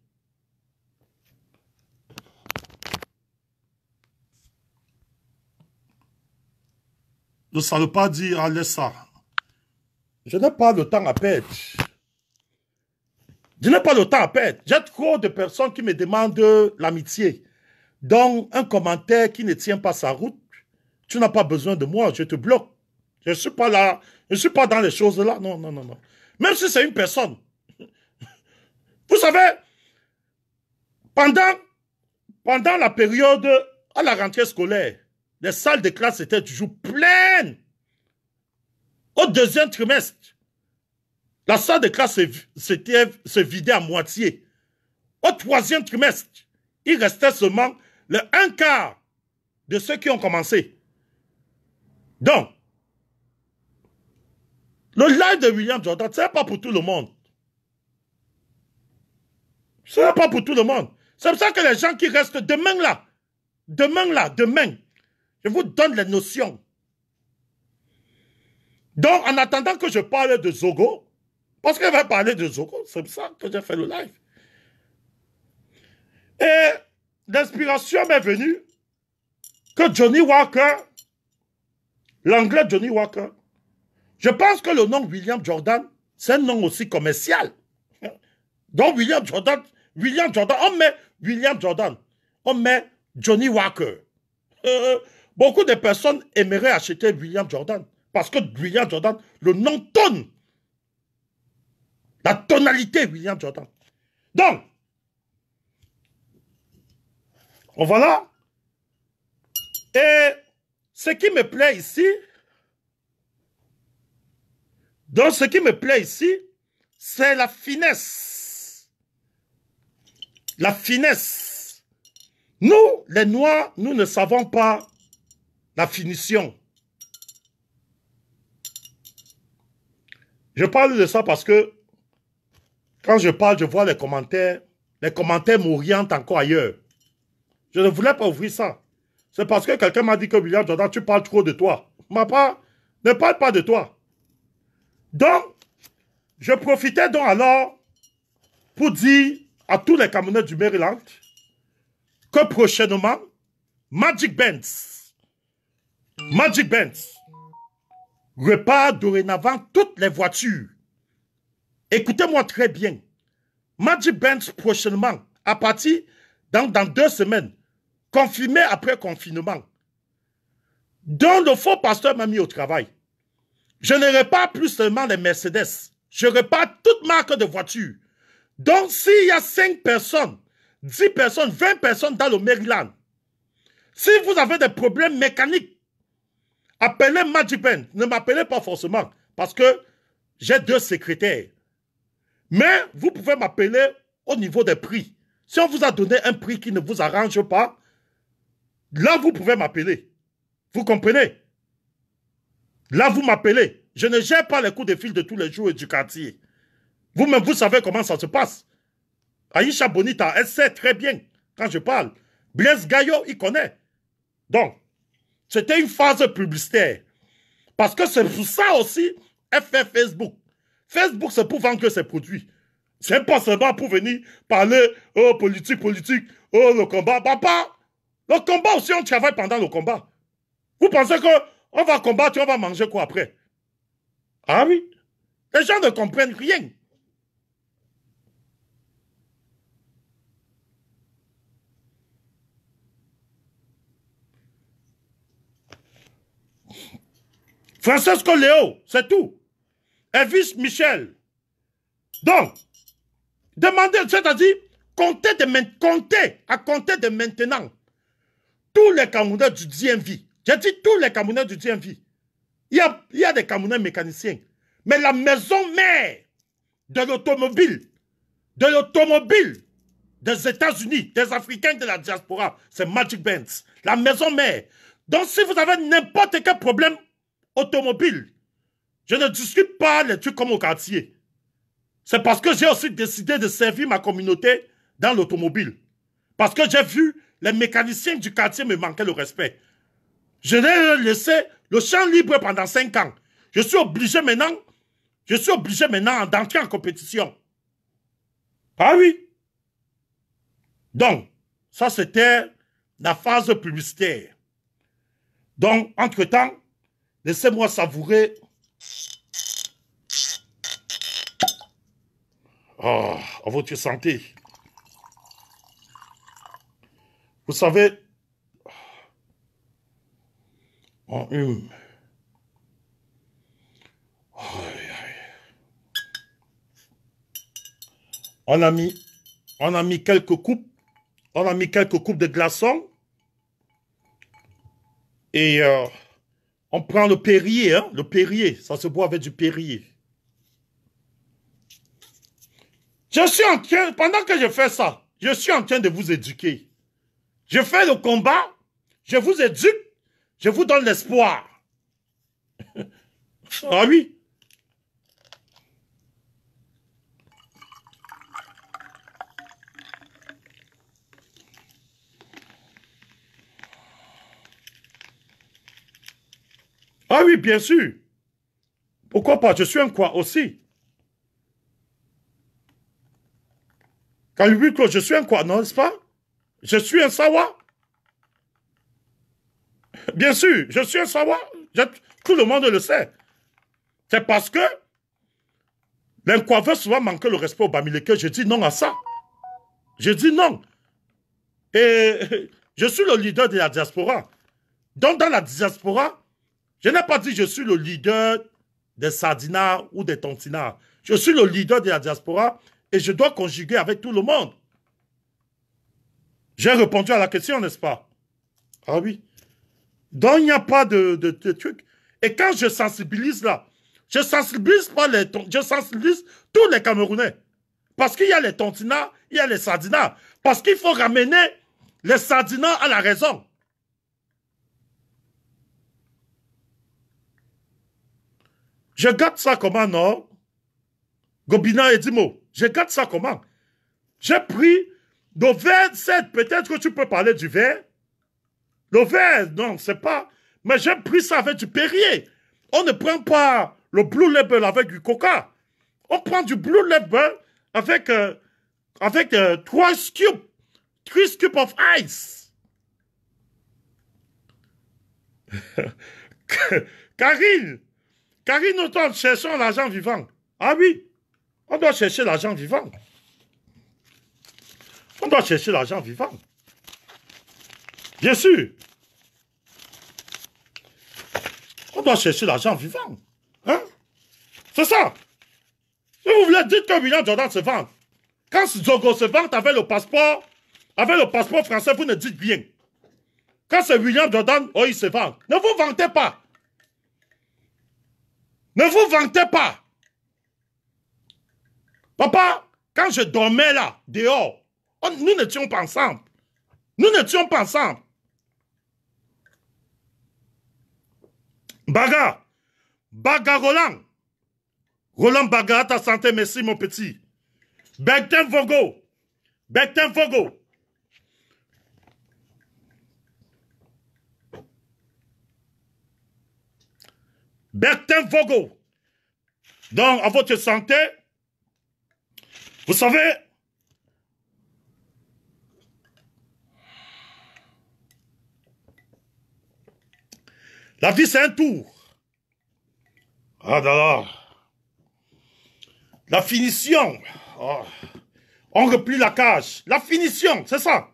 Ne ça veut pas dire allez ça. Je n'ai pas le temps à perdre. Je n'ai pas le temps à perdre. J'ai trop de personnes qui me demandent l'amitié. Donc, un commentaire qui ne tient pas sa route, tu n'as pas besoin de moi, je te bloque. Je ne suis pas là, je suis pas dans les choses là. Non, non, non, non. Même si c'est une personne. Vous savez, pendant, pendant la période à la rentrée scolaire, les salles de classe étaient toujours pleines. Au deuxième trimestre, la salle de classe se vidait à moitié. Au troisième trimestre, il restait seulement le un quart de ceux qui ont commencé. Donc, le live de William Jordan, ce n'est pas pour tout le monde. Ce n'est pas pour tout le monde. C'est pour ça que les gens qui restent demain là, demain là, demain, je vous donne les notions. Donc, en attendant que je parle de Zogo, parce qu'elle va parler de Zogo, c'est pour ça que j'ai fait le live. Et l'inspiration m'est venue que Johnny Walker, l'anglais Johnny Walker, je pense que le nom William Jordan, c'est un nom aussi commercial. Donc William Jordan, William Jordan, on met William Jordan, on met Johnny Walker. <laughs> beaucoup de personnes aimeraient acheter William Jordan. Parce que William Jordan, le nom tonne. La tonalité William Jordan. Donc, voilà. Et ce qui me plaît ici, donc ce qui me plaît ici, c'est la finesse. La finesse. Nous, les Noirs, nous ne savons pas la finition. Je parle de ça parce que quand je parle, je vois les commentaires. Les commentaires m'orientent encore ailleurs. Je ne voulais pas ouvrir ça. C'est parce que quelqu'un m'a dit que William Jordan, tu parles trop de toi. Ma part, ne parle pas de toi. Donc, je profitais donc alors pour dire à tous les Camerounais du Maryland que prochainement, Magic Benz, Magic Benz, repart dorénavant toutes les voitures. Écoutez-moi très bien. Magic Benz prochainement, à partir, dans, deux semaines, confirmé après confinement, dont le faux pasteur m'a mis au travail. Je n'aurai pas plus seulement les Mercedes. Je pas toute marque de voiture. Donc, s'il y a 5 personnes, 10 personnes, 20 personnes dans le Maryland, si vous avez des problèmes mécaniques, appelez Magic Band. Ne m'appelez pas forcément parce que j'ai deux secrétaires. Mais vous pouvez m'appeler au niveau des prix. Si on vous a donné un prix qui ne vous arrange pas, là, vous pouvez m'appeler. Vous comprenez? Là, vous m'appelez. Je ne gère pas les coups de fil de tous les jours et du quartier. Vous-même, vous savez comment ça se passe. Aïcha Bonita, elle sait très bien quand je parle. Blaise Gaillot, il connaît. Donc, c'était une phase publicitaire. Parce que c'est pour ça aussi, elle fait Facebook. Facebook, c'est pour vendre ses produits. C'est pas seulement pour venir parler, oh, politique, politique, oh, le combat. Papa, le combat aussi, on travaille pendant le combat. Vous pensez que on va combattre, on va manger quoi après? Ah oui Les gens ne comprennent rien. Francesco Léo, c'est tout. Elvis Michel. Donc, demandez, c'est-à-dire, comptez, de, comptez, à compter de maintenant, tous les Camerounais du DMV, j'ai dit tous les Camerounais du DMV. Il y a, il y a des Camerounais mécaniciens. Mais la maison mère de l'automobile, de l'automobile des États-Unis, des Africains de la diaspora, c'est Magic Benz. La maison mère. Donc si vous avez n'importe quel problème automobile, je ne discute pas les trucs comme au quartier. C'est parce que j'ai aussi décidé de servir ma communauté dans l'automobile. Parce que j'ai vu les mécaniciens du quartier me manquer le respect. Je l'ai laissé le champ libre pendant cinq ans. Je suis obligé maintenant, je suis obligé maintenant d'entrer en compétition. Ah oui. Donc, ça c'était la phase publicitaire. Donc, entre-temps, laissez-moi savourer. Oh, à votre santé. Vous savez, en une. On a mis, on a mis quelques coupes, on a mis quelques coupes de glaçons. Et euh, on prend le Perrier, hein, le Perrier, ça se boit avec du Perrier. Je suis en train, pendant que je fais ça, je suis en train de vous éduquer. Je fais le combat, je vous éduque, je vous donne l'espoir. <laughs> ah oui. Ah oui, bien sûr. Pourquoi pas? Je suis un quoi aussi. Quand je suis un quoi, non, n'est-ce pas? Je suis un sawa. Bien sûr, je suis un savoir. tout le monde le sait. C'est parce que l'incoiffeur souvent manque le respect au Bamileke. Je dis non à ça. Je dis non. Et <laughs> je suis le leader de la diaspora. Donc, dans la diaspora, je n'ai pas dit je suis le leader des sardinards ou des tontinards. Je suis le leader de la diaspora et je dois conjuguer avec tout le monde. J'ai répondu à la question, n'est-ce pas? Ah oui. Donc, il n'y a pas de, de, truc. Et quand je sensibilise là, je sensibilise pas les je sensibilise tous les Camerounais. Parce qu'il y a les tontinards, il y a les sardinards. Parce qu'il faut ramener les sardinards à la raison. Je garde ça comment, non Gobina et Dimo, je garde ça comment J'ai pris le verre 7, peut-être que tu peux parler du verre. Le verre, non, c'est pas. Mais j'ai pris ça avec du Perrier. On ne prend pas le Blue Label avec du Coca. On prend du Blue Label avec, euh, avec euh, trois scoops, trois scoops of ice. <laughs> Karine, Karine, nous cherchons l'argent vivant. Ah oui, on doit chercher l'argent vivant. On doit chercher l'argent vivant. Bien sûr. On doit chercher l'argent vivant. Hein? C'est ça. Si vous voulez dire que William Jordan se vend, quand Zogo se vend avec le passeport, avec le passeport français, vous ne dites rien. Quand c'est William Jordan, oh, il se vend. Ne vous vantez pas. Ne vous vantez pas. Papa, quand je dormais là, dehors, nous n'étions pas ensemble. Nous n'étions pas ensemble. Baga, Baga Roland. Roland Baga, ta santé, merci mon petit. Bekten Vogo. Bekten Vogo. Bekten Vogo. Donc, à votre santé, vous savez, La vie, c'est un tour. Ah là La finition. Ah. On replie la cage. La finition, c'est ça.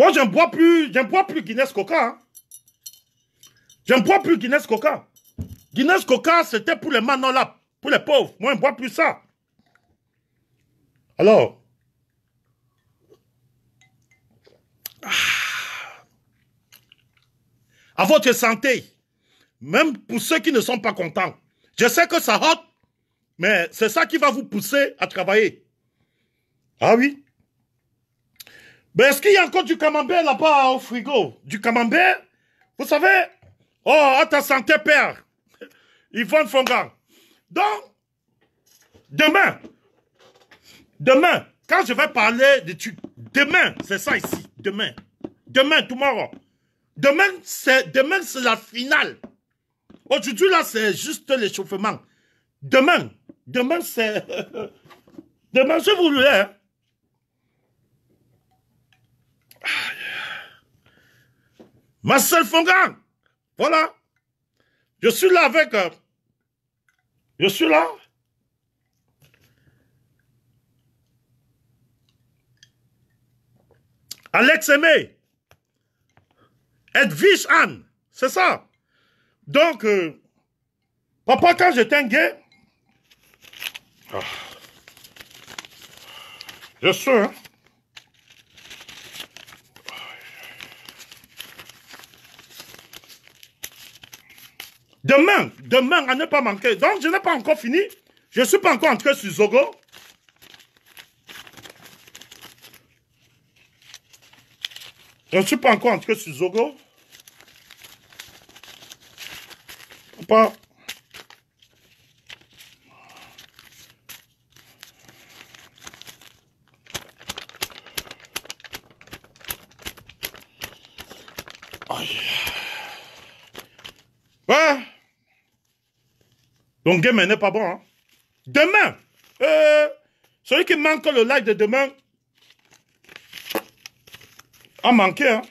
Moi, je ne bois plus, plus Guinness Coca. Hein. Je ne bois plus Guinness Coca. Guinness Coca, c'était pour les là, pour les pauvres. Moi, je ne bois plus ça. Alors, ah à votre santé, même pour ceux qui ne sont pas contents. Je sais que ça hot, mais c'est ça qui va vous pousser à travailler. Ah oui Mais est-ce qu'il y a encore du camembert là-bas au frigo? Du camembert? Vous savez? Oh, à ta santé, père Yvonne Fongan. Donc, demain, demain, quand je vais parler de tu, demain, c'est ça ici, demain, demain, tomorrow, Demain, c'est demain c'est la finale. Aujourd'hui, là, c'est juste l'échauffement. Demain, demain, c'est... <laughs> demain, je vous hein. Marcel Fongan, voilà. Je suis là avec... Je suis là. Alex Aimé. Edwige Anne. C'est ça. Donc, euh, papa, quand j'étais gay, ah, je suis, hein. Demain, demain, à ne pas manquer. Donc, je n'ai pas encore fini. Je ne suis pas encore entré sur Zogo. Je ne suis pas encore entré sur Zogo. Pas. Ouais. Donc, game n'est pas bon. Hein? Demain, euh, celui qui manque le like de demain, a manqué. Hein?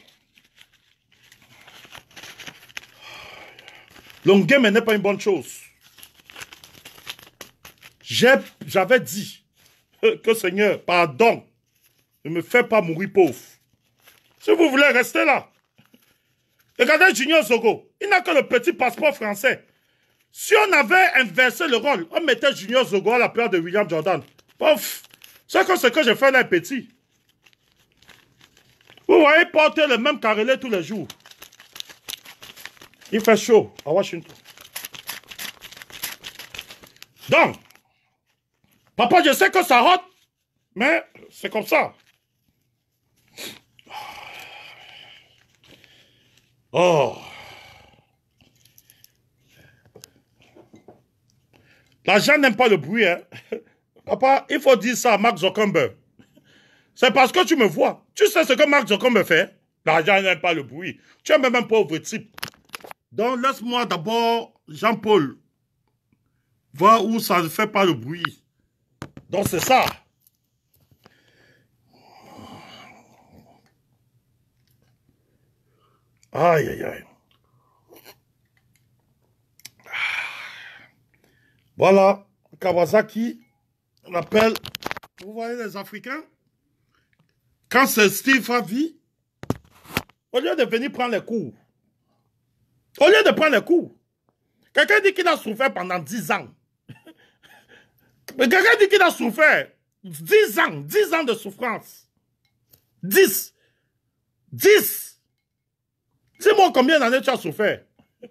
game n'est pas une bonne chose. J'avais dit que Seigneur, pardon, ne me fais pas mourir pauvre. Si vous voulez rester là. Regardez Junior Zogo. Il n'a que le petit passeport français. Si on avait inversé le rôle, on mettait Junior Zogo à la place de William Jordan. C'est que ce que je fais là petit. Vous voyez porter le même carrelé tous les jours. Il fait chaud à Washington. Donc, papa, je sais que ça rote, mais c'est comme ça. Oh. L'argent n'aime pas le bruit. Hein? <laughs> Papa, il faut dire ça à Mark. C'est parce que tu me vois. Tu sais ce que Mark Zuckerberg fait? L'argent n'aime pas le bruit. Tu es même un pauvre type. Donc, laisse-moi d'abord, Jean-Paul, voir où ça ne fait pas le bruit. Donc, c'est ça. Aïe, aïe, aïe. Voilà, Kawasaki, on appelle, vous voyez les Africains, quand c'est Steve Harvey, au lieu de venir prendre les cours, au lieu de prendre les cours, quelqu'un dit qu'il a souffert pendant 10 ans. <laughs> Mais quelqu'un dit qu'il a souffert 10 ans, 10 ans de souffrance. 10. 10. Dis-moi combien d'années tu as souffert. <laughs>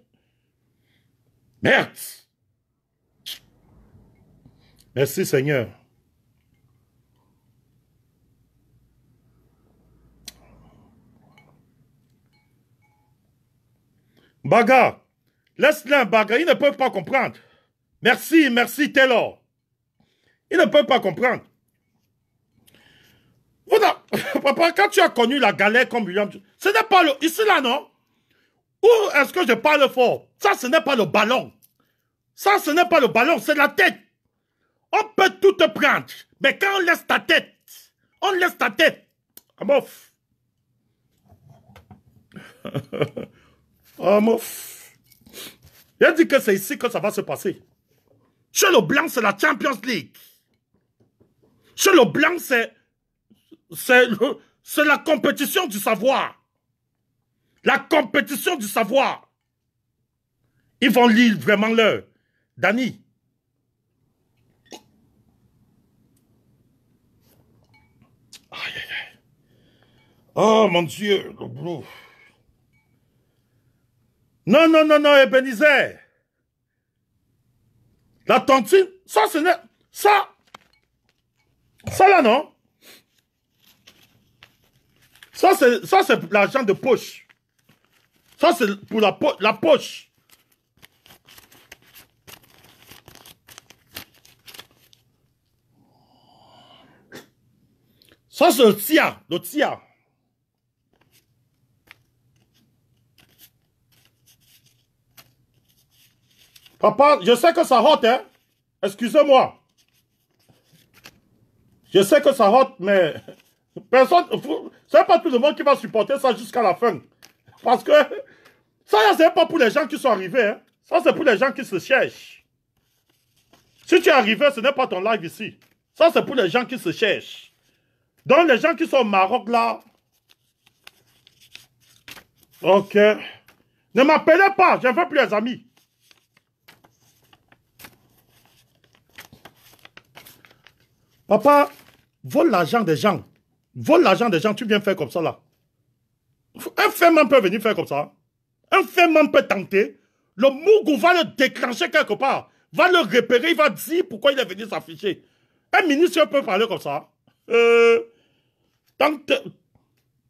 Merde. Merci Seigneur. Baga, laisse-le un baga, ils ne peuvent pas comprendre. Merci, merci Taylor. Ils ne peuvent pas comprendre. <laughs> Papa, quand tu as connu la galère comme William, ce n'est pas le... Ici là, non? Où est-ce que je parle fort? Ça, ce n'est pas le ballon. Ça, ce n'est pas le ballon, c'est la tête. On peut tout te prendre. Mais quand on laisse ta tête, on laisse ta tête. Amof. <laughs> Amof. Il dit que c'est ici que ça va se passer. Chez le blanc, c'est la Champions League. Chez le blanc, c'est c'est la compétition du savoir. La compétition du savoir. Ils vont lire vraiment l'heure. Dani. Aïe, aïe, aïe. Oh mon Dieu, Non, non, non, non, Ebenezer. La tontine, ça, ce n'est... Ça, ça là, non? Ça, c'est l'argent de poche. Ça, c'est pour la, la poche. Ça, c'est le tia, le tia. Papa, je sais que ça hot, hein. Excusez-moi. Je sais que ça hot, mais personne, c'est pas tout le monde qui va supporter ça jusqu'à la fin. Parce que ça, c'est pas pour les gens qui sont arrivés. Hein. Ça, c'est pour les gens qui se cherchent. Si tu es arrivé, ce n'est pas ton live ici. Ça, c'est pour les gens qui se cherchent. Donc, les gens qui sont au Maroc, là... Ok. Ne m'appelez pas, je ne veux plus les amis. Papa, vole l'argent des gens. Vole l'argent des gens, tu viens faire comme ça, là. Un fermement peut venir faire comme ça. Un fermement peut tenter. Le Mougou va le déclencher quelque part. Va le repérer, il va dire pourquoi il est venu s'afficher. Un ministre peut parler comme ça. Euh, Tente,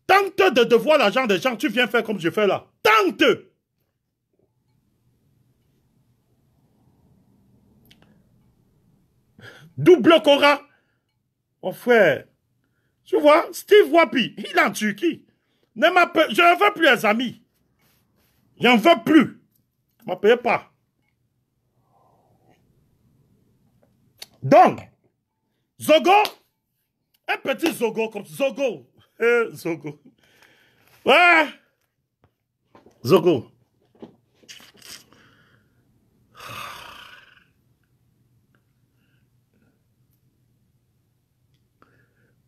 tente de devoir l'argent des gens, tu viens faire comme je fais là. Tente. Double Cora. Mon frère. Tu vois, Steve Wapi, il est en Turquie. Ne je ne veux plus les amis. Je n'en veux plus. Ne m'appelez pas. Donc, Zogo, un petit Zogo comme Zogo. Eh, <laughs> Zogo. Ouais. Zogo.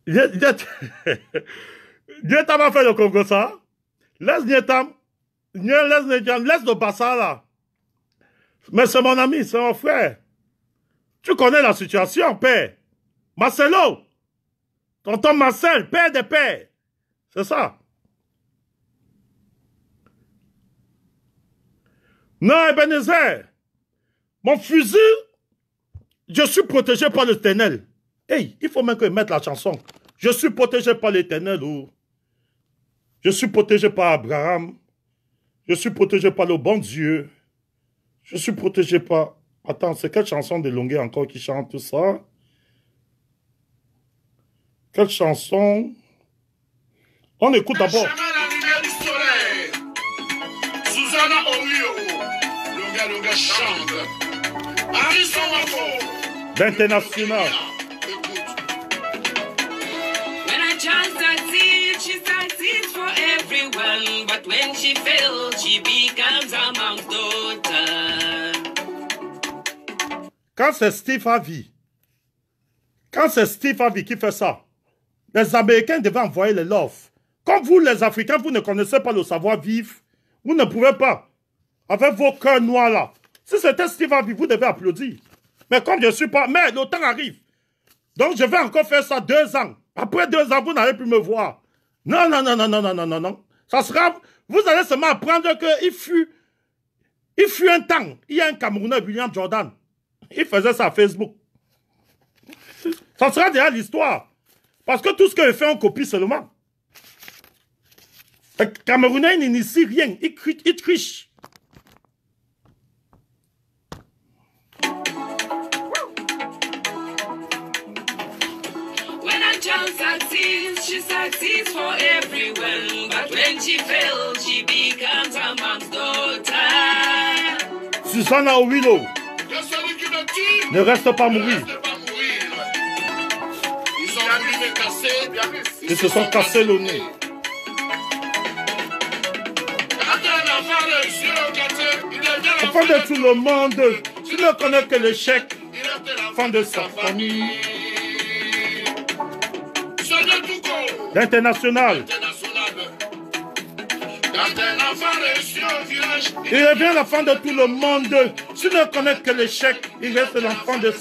Nye <laughs> tam a fè yo Kongo sa, les nye tam, nye les nye tam, les do basa mon ami, se mon frè. Tu konè la situasyon, pè. Marcelo, tonton Marcel, pè de pè. Se sa. Non, Ebenezer, mon fusil, je suis protégé par le ténel. Hey, il faut même que je mette la chanson. Je suis protégé par l'éternel ou. Je suis protégé par Abraham. Je suis protégé par le bon Dieu. Je suis protégé par... Attends, c'est quelle chanson de Longuet encore qui chante tout ça? Quelle chanson? On écoute d'abord. Susanna But when she fails, she becomes a mom's daughter. Quand c'est Steve Harvey, quand c'est Steve Harvey qui fait ça, les Américains devaient envoyer les love. Comme vous, les Africains, vous ne connaissez pas le savoir-vivre, vous ne pouvez pas. Avec vos cœurs noirs là. Si c'était Steve Harvey, vous devez applaudir. Mais comme je ne suis pas... Mais le temps arrive. Donc je vais encore faire ça deux ans. Après deux ans, vous n'allez plus me voir. Non, non, non, non, non, non, non, non, non. Ça sera... Vous allez seulement apprendre qu'il fut... Il fut un temps, il y a un Camerounais, William Jordan. Il faisait ça à Facebook. Ça sera déjà l'histoire. Parce que tout ce qu'il fait, on copie seulement. Le Camerounais, n'initie rien. Il, il triche. a. Susanna Willow, ne reste pas mourir. Ils se sont cassés le nez. Au de tout le monde, tu ne connais que l'échec. Fin de sa famille. Village, Il devient l'enfant de tout le monde. Tu ne connais que l'échec. Il reste l'enfant de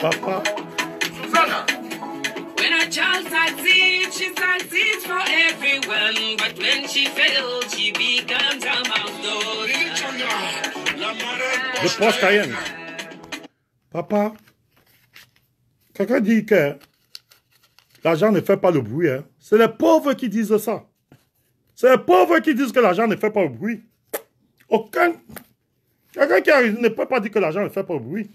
papa. Susanna, When a child succeeds, she succeeds for everyone. But when she fails, she becomes a marraine Le poste. Papa, quelqu'un dit que l'argent ne fait pas le bruit. hein. C'est les pauvres qui disent ça. C'est les pauvres qui disent que l'argent ne fait pas le bruit. Aucun. Quelqu'un qui arrive ne peut pas dire que l'argent ne fait pas le bruit.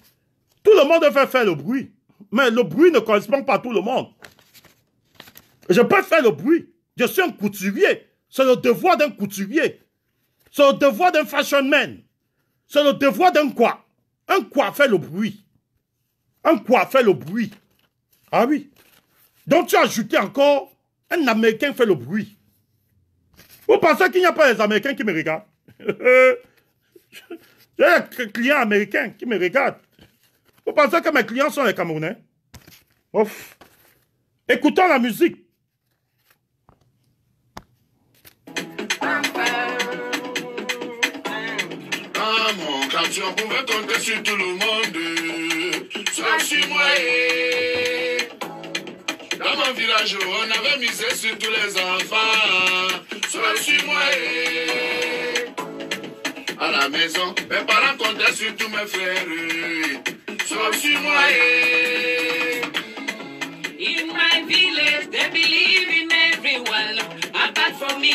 Tout le monde fait faire le bruit. Mais le bruit ne correspond pas à tout le monde. Je peux faire le bruit. Je suis un couturier. C'est le devoir d'un couturier. C'est le devoir d'un fashion man. C'est le devoir d'un quoi? Un quoi fait le bruit? Un quoi fait le bruit? Ah oui. Donc tu as ajouté encore un Américain fait le bruit. Vous pensez qu'il n'y a pas des Américains qui me regardent? <laughs> J'ai des clients américains qui me regardent. Vous pensez que mes clients sont les Camerounais? Ouf. Écoutons la musique. Ah mon sur tout le monde. Sauf sur moi. Dans mon village, on avait misé sur tous les enfants. Sauf sur moi. À la maison, mes parents comptaient sur tous mes frères. Sauf sur moi. In my village, they believe in everyone apart from me.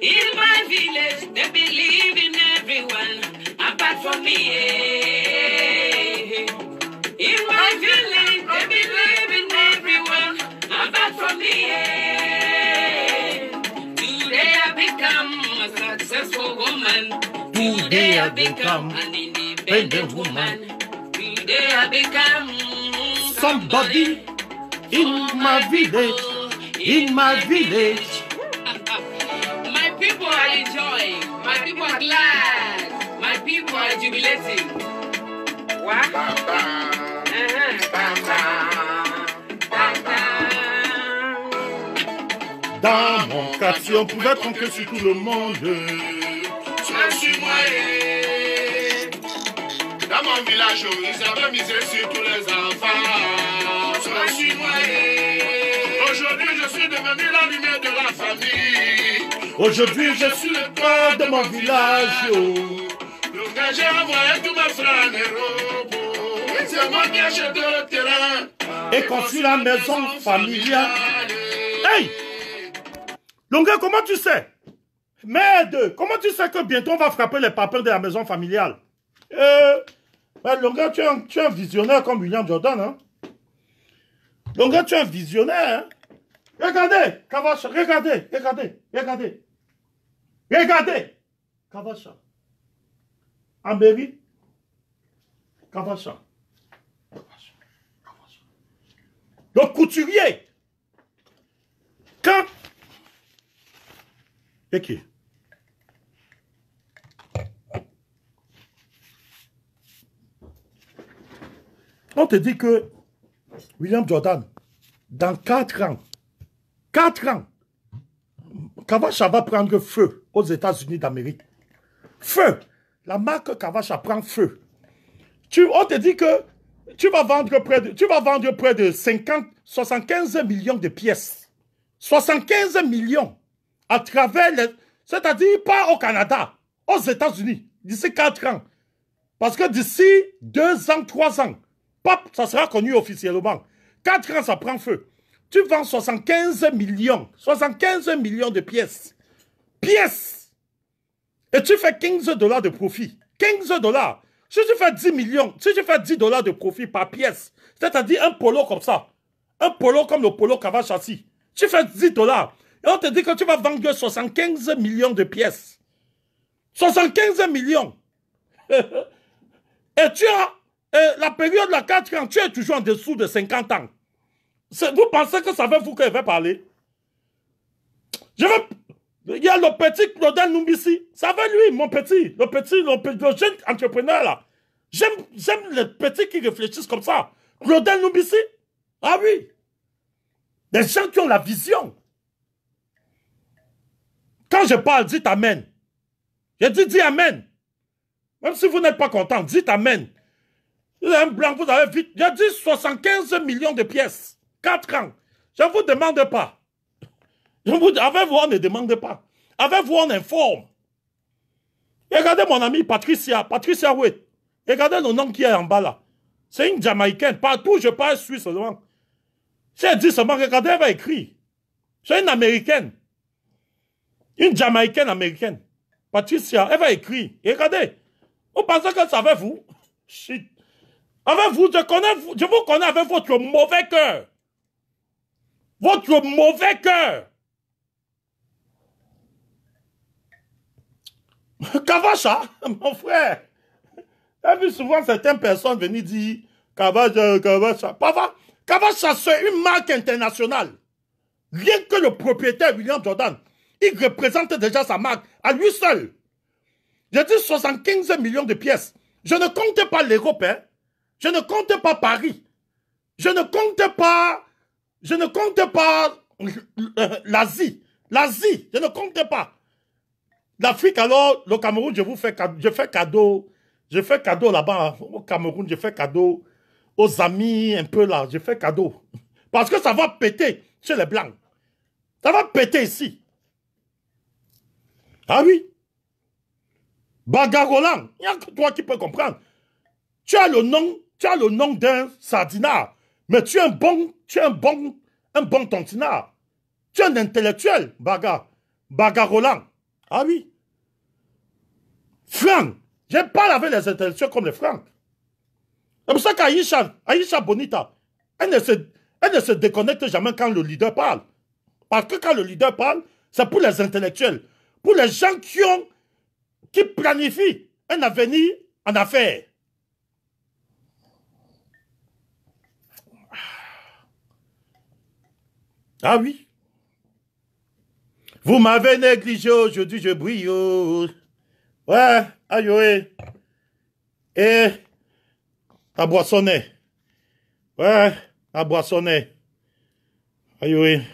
In my village, they believe in everyone apart from me. In my village, they believe in everyone apart from me. Today I become a successful woman. Today I become an independent woman. Today I become Somebody in my village, in my village. <laughs> My people are enjoying. My people are glad. My people are jubilating. Wa. Dans mon quartier, on pouvait compter sur tout le monde. Sur moi. eh. Dans mon village, ils avaient misé sur tous les enfants. Sur moi. eh. Aujourd'hui, je suis devenu la lumière de la famille. Aujourd'hui, je suis le toit de mon village. gars, j'ai envoyé tous mes frères les robots. C'est moi qui achète le terrain. Et construit la maison familiale. Hey! Longueur, comment tu sais? Merde! Comment tu sais que bientôt on va frapper les papels de la maison familiale? Euh, ben, Longueur, tu es, un, visionnaire comme William Jordan, hein? Longueur, tu es un visionnaire, hein? Regardez, Kavacha, regardez, regardez, regardez. Regardez! Kavacha. Kavacha. Kavacha. Le couturier. Quand. On te dit que William Jordan, dans 4 ans, 4 ans, Kavacha va prendre feu aux États-Unis d'Amérique. Feu. La marque Kavacha prend feu. Tu, on te dit que tu vas vendre près de, tu vas vendre près de 50, 75 millions de pièces. 75 millions à travers les, c'est-à-dire pas au Canada, aux États-Unis, d'ici 4 ans. Parce que d'ici 2 ans, 3 ans, ça sera connu officiellement. 4 ans, ça prend feu. Tu vends 75 millions, 75 millions de pièces. Pièces. Et tu fais 15 dollars de profit. 15 dollars. Si tu fais 10 millions, si tu fais 10 dollars de profit par pièce, c'est-à-dire un polo comme ça, un polo comme le polo Chassis, tu fais 10 dollars. On te dit que tu vas vendre 75 millions de pièces. 75 millions. <laughs> Et tu as la période de la 4 ans, tu es toujours en dessous de 50 ans. Vous pensez que ça veut vous que je vais parler? Je veux... Il y a le petit Claudel Numbisi. Ça va lui, mon petit. Le petit, le, jeune entrepreneur là. J'aime, j'aime les petits qui réfléchissent comme ça. Claudel Numbisi. Ah oui. Des gens qui ont la vision. Quand je parle, dites Amen. J'ai dit, dis Amen. Même si vous n'êtes pas content, dites Amen. Un blanc, vous avez vite. J'ai dit 75 millions de pièces. 4 ans. Je ne vous demande pas. Vous, avec vous, on ne demande pas. Avec vous, on informe. Regardez mon ami Patricia, Patricia Wade. Regardez le nom qui est en bas là. C'est une Jamaïcaine. Partout, je parle suisse seulement. Elle dit seulement, regardez, elle va écrire. C'est une Américaine. Une Jamaïcaine américaine. Patricia, elle va écrire. Et regardez. Vous pensez que c'est avec vous? Shit. Avec vous, je connais, vous- je vous connais avec votre mauvais cœur. Votre mauvais cœur. Kavacha, <laughs> mon frère. J'ai vu souvent certaines personnes venir dire Kavacha, Kavacha. Papa, Kavacha, c'est une marque internationale. Rien que le propriétaire William Jordan, il représente déjà sa marque à lui seul. J'ai dit 75 millions de pièces. Je ne compte pas l'Europe, hein. Je ne compte pas Paris. Je ne compte pas. Je ne compte pas euh, l'Asie. L'Asie, je ne compte pas. L'Afrique, alors, le Cameroun, je vous fais. Je fais cadeau. Je fais cadeau là-bas, au Cameroun, je fais cadeau aux amis un peu là. Je fais cadeau. Parce que ça va péter chez les Blancs. Ça va péter ici. Ah oui. Bagarolan, il n'y a que toi qui peux comprendre. Tu as le nom, tu as le nom d'un sardinard, mais tu es un bon, tu es un bon, un bon. Tu es un intellectuel, Baga, Bagarolan. Ah oui. Franck, je parle avec les intellectuels comme les Francs. C'est pour ça qu'Aïcha, Aïcha Bonita, elle ne, se, elle ne se déconnecte jamais quand le leader parle. Parce que quand le leader parle, c'est pour les intellectuels, pour les gens qui ont, qui planifient un avenir en affaires. Ah oui. Vous m'avez négligé aujourd'hui, je brille. Ouais, aïe. Et à Boissonnet. Ouais, à Boissonnet. Aïe,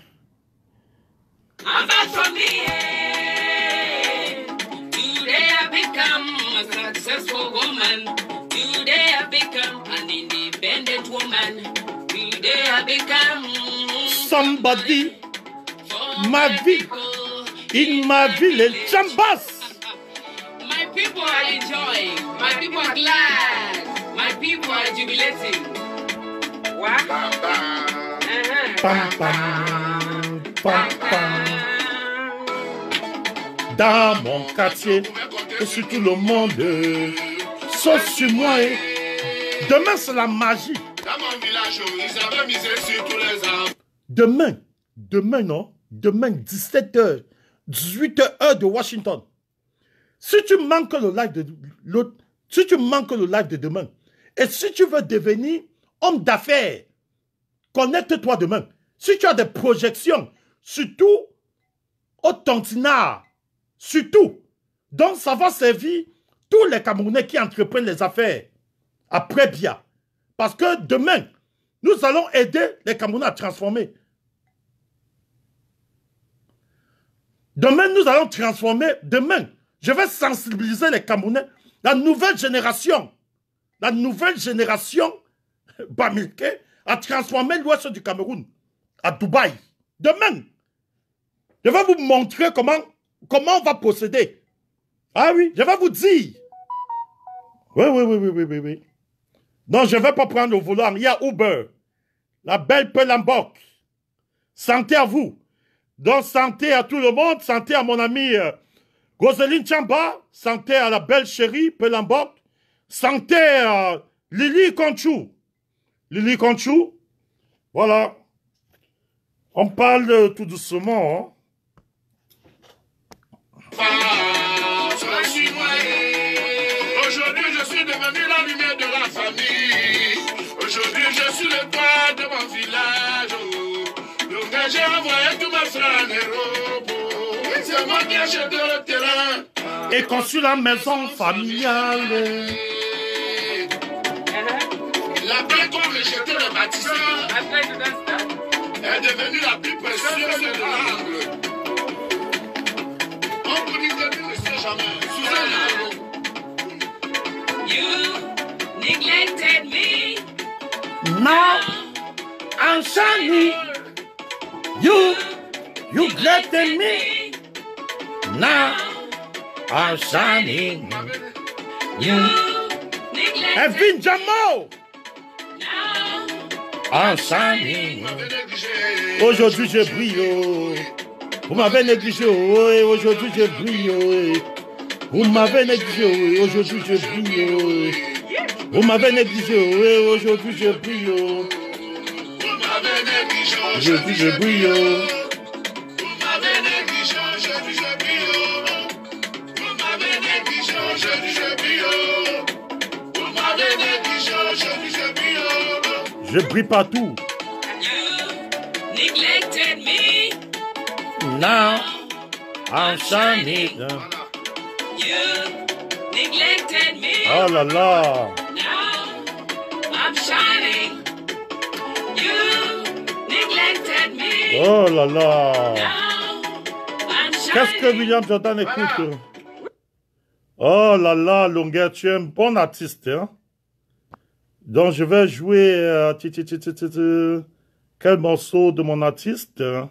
Somebody ma vie. in ma ville, el chambas. My people are enjoying. My people are glad. My people are jubilating. What? Uh-huh. Pam, pam, pam, pam. Dans mon quartier, et sur tout le monde, sauf sur moi. Demain, c'est la magie. Dans mon village, ils avaient misé sur tous les. Demain, demain, non, demain, 17h, 18h de Washington. Si tu manques le live de si tu manques le live de demain, et si tu veux devenir homme d'affaires, connecte-toi demain. Si tu as des projections, surtout au Tontinard, surtout, donc ça va servir tous les Camerounais qui entreprennent les affaires après Bia. Parce que demain, nous allons aider les Camerounais à transformer. Demain, nous allons transformer. Demain, je vais sensibiliser les Camerounais. La nouvelle génération, la nouvelle génération <laughs> Bamilke a transformé l'ouest du Cameroun à Dubaï. Demain, je vais vous montrer comment, comment on va procéder. Ah oui, je vais vous dire. Oui, oui, oui, oui, oui, oui, oui. Non, je ne vais pas prendre le volant. Il y a Uber. La belle Pelambok. Santé à vous. Donc, santé à tout le monde. Santé à mon ami euh, Roseline Chamba. Santé à la belle chérie Pelambok. Santé à Lily Conchou. Lily Conchou. Voilà. On parle tout doucement. hein. Et conçu la maison familiale. Uh-huh. La paix qu'on rejetait le bâtisseur est devenue la plus précieuse de l'angle. On vous dit que tu ne sais jamais. Suzanne Lalo. You neglected me. Now, I'm shining. You, you gladden me. Now, I'm shining. You Evin Jamo, now. I'm shining. Aujourd'hui, je brille. oh. Vous m'avez négligé. Aujourd'hui, je brille. Vous m'avez négligé. Aujourd'hui, je brille. Vous m'avez négligé. et Aujourd'hui, je brille. Je brille. oh. Vous m'avez négligé. Aujourd'hui, je brille. Vous m'avez négligé. Aujourd'hui, je brille. Vous m'avez négligé. Aujourd'hui, je brille. Je brille partout. You neglected me. Now, I'm shining. You neglected me. Oh là là. Oh là là. Qu'est-ce que William Jordan écoute Oh là là, Longueur, tu es un bon artiste. Hein? Donc, je vais jouer... euh, quel morceau de mon artiste hein?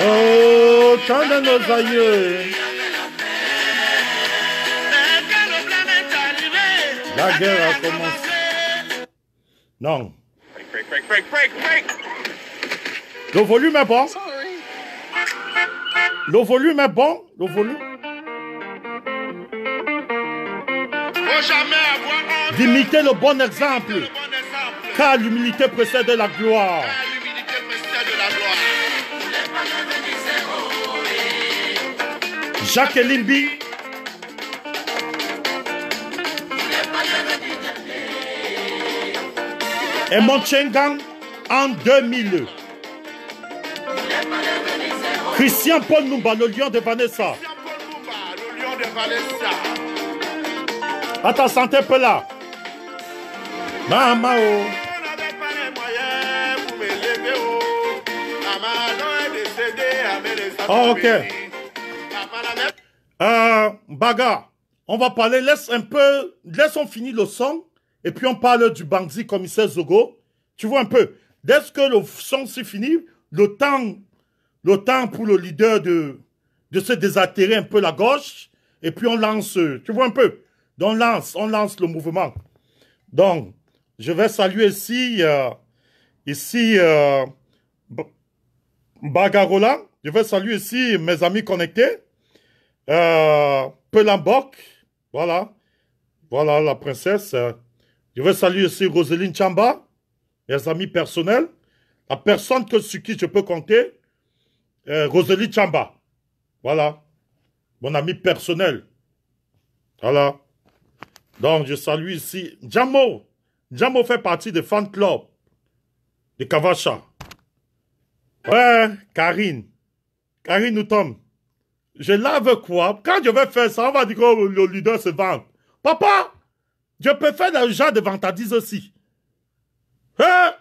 Oh, Autant de nos aïeux. La guerre a commencé. Non. Break, break, break, break, break, break. Le volume est bon. Le volume est bon. Le volume. Faut jamais avoir honte. D'imiter. Le bon exemple. Car l'humilité précède la gloire. Jacques Elimbi. Et Montchengang en 2000. Christian Paul Numba, le lion de Vanessa. Valencia. Attends, santé là. Maman, oh. Oh. Ok. Euh, Baga, on va parler, laisse un peu, laissons finir le son, et puis on parle du bandit commissaire Zogo. Tu vois un peu, dès que le son s'est fini, le temps, le temps pour le leader de, de se désaltérer un peu la gauche, et puis on lance, tu vois un peu, on lance, on lance le mouvement. Donc, je vais saluer ici, euh, ici, euh, Bagarola, je vais saluer ici mes amis connectés. Euh, Pelambok, voilà. Voilà la princesse. Je veux saluer aussi Roselyne Chamba, mes amis personnels. La personne que, sur qui je peux compter, euh, Roselyne Chamba. Voilà. Mon ami personnel. Voilà. Donc, je salue ici Jamo. Jamo fait partie des fan club de Kavacha. Ouais, Karine. Karine Noutom. Je lave quoi? Quand je vais faire ça, on va dire que le leader se vend. Papa, je peux faire le genre de vantardise aussi. Hein?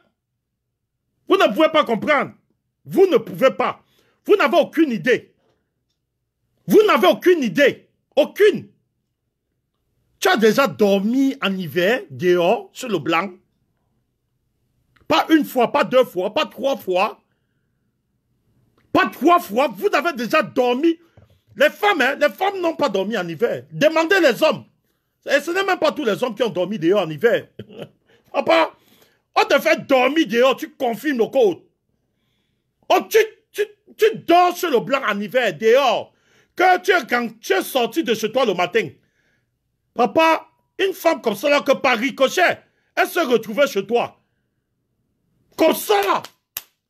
Vous ne pouvez pas comprendre. Vous ne pouvez pas. Vous n'avez aucune idée. Vous n'avez aucune idée. Aucune. Tu as déjà dormi en hiver, dehors, sur le blanc. Pas une fois, pas deux fois, pas trois fois. Pas trois fois. Vous avez déjà dormi. Les femmes, hein, les femmes n'ont pas dormi en hiver. Demandez les hommes. Et ce n'est même pas tous les hommes qui ont dormi dehors en hiver. <laughs> Papa, on te fait dormir dehors, tu confirmes le code. Oh, tu, tu, tu dors sur le blanc en hiver, dehors. Que tu, quand tu es sorti de chez toi le matin. Papa, une femme comme ça, là, que par ricochet, elle se retrouvait chez toi. Comme ça, là.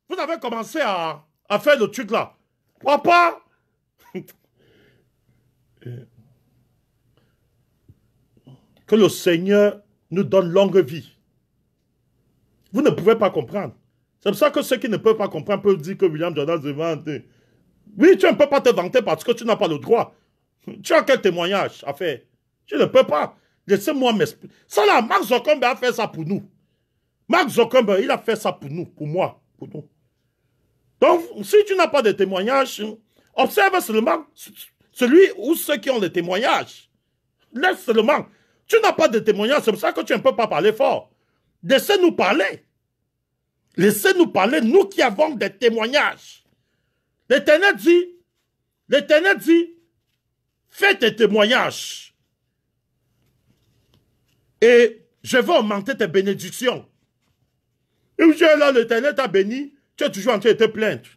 Vous avez commencé à faire le truc là. Papa, que le Seigneur nous donne longue vie. Vous ne pouvez pas comprendre. C'est pour ça que ceux qui ne peuvent pas comprendre peuvent dire que William Jordan se vante. Oui, tu ne peux pas te vanter parce que tu n'as pas le droit. Tu as quel témoignage à faire? Tu ne peux pas. Laissez-moi m'expliquer. Ça là, Mark Zuckerberg a fait ça pour nous. Mark Zuckerberg, il a fait ça pour nous, pour moi, pour nous. Donc, si tu n'as pas de témoignage, observe seulement celui ou ceux qui ont des témoignages. Laisse seulement. Tu n'as pas de témoignage, c'est pour ça que tu ne peux pas parler fort. Laissez-nous parler. Laissez-nous parler, nous qui avons des témoignages. L'Éternel dit, l'Éternel dit, fais tes témoignages. Et je vais augmenter tes bénédictions. Et là, l'Éternel t'a béni, tu es toujours en train de te plaindre.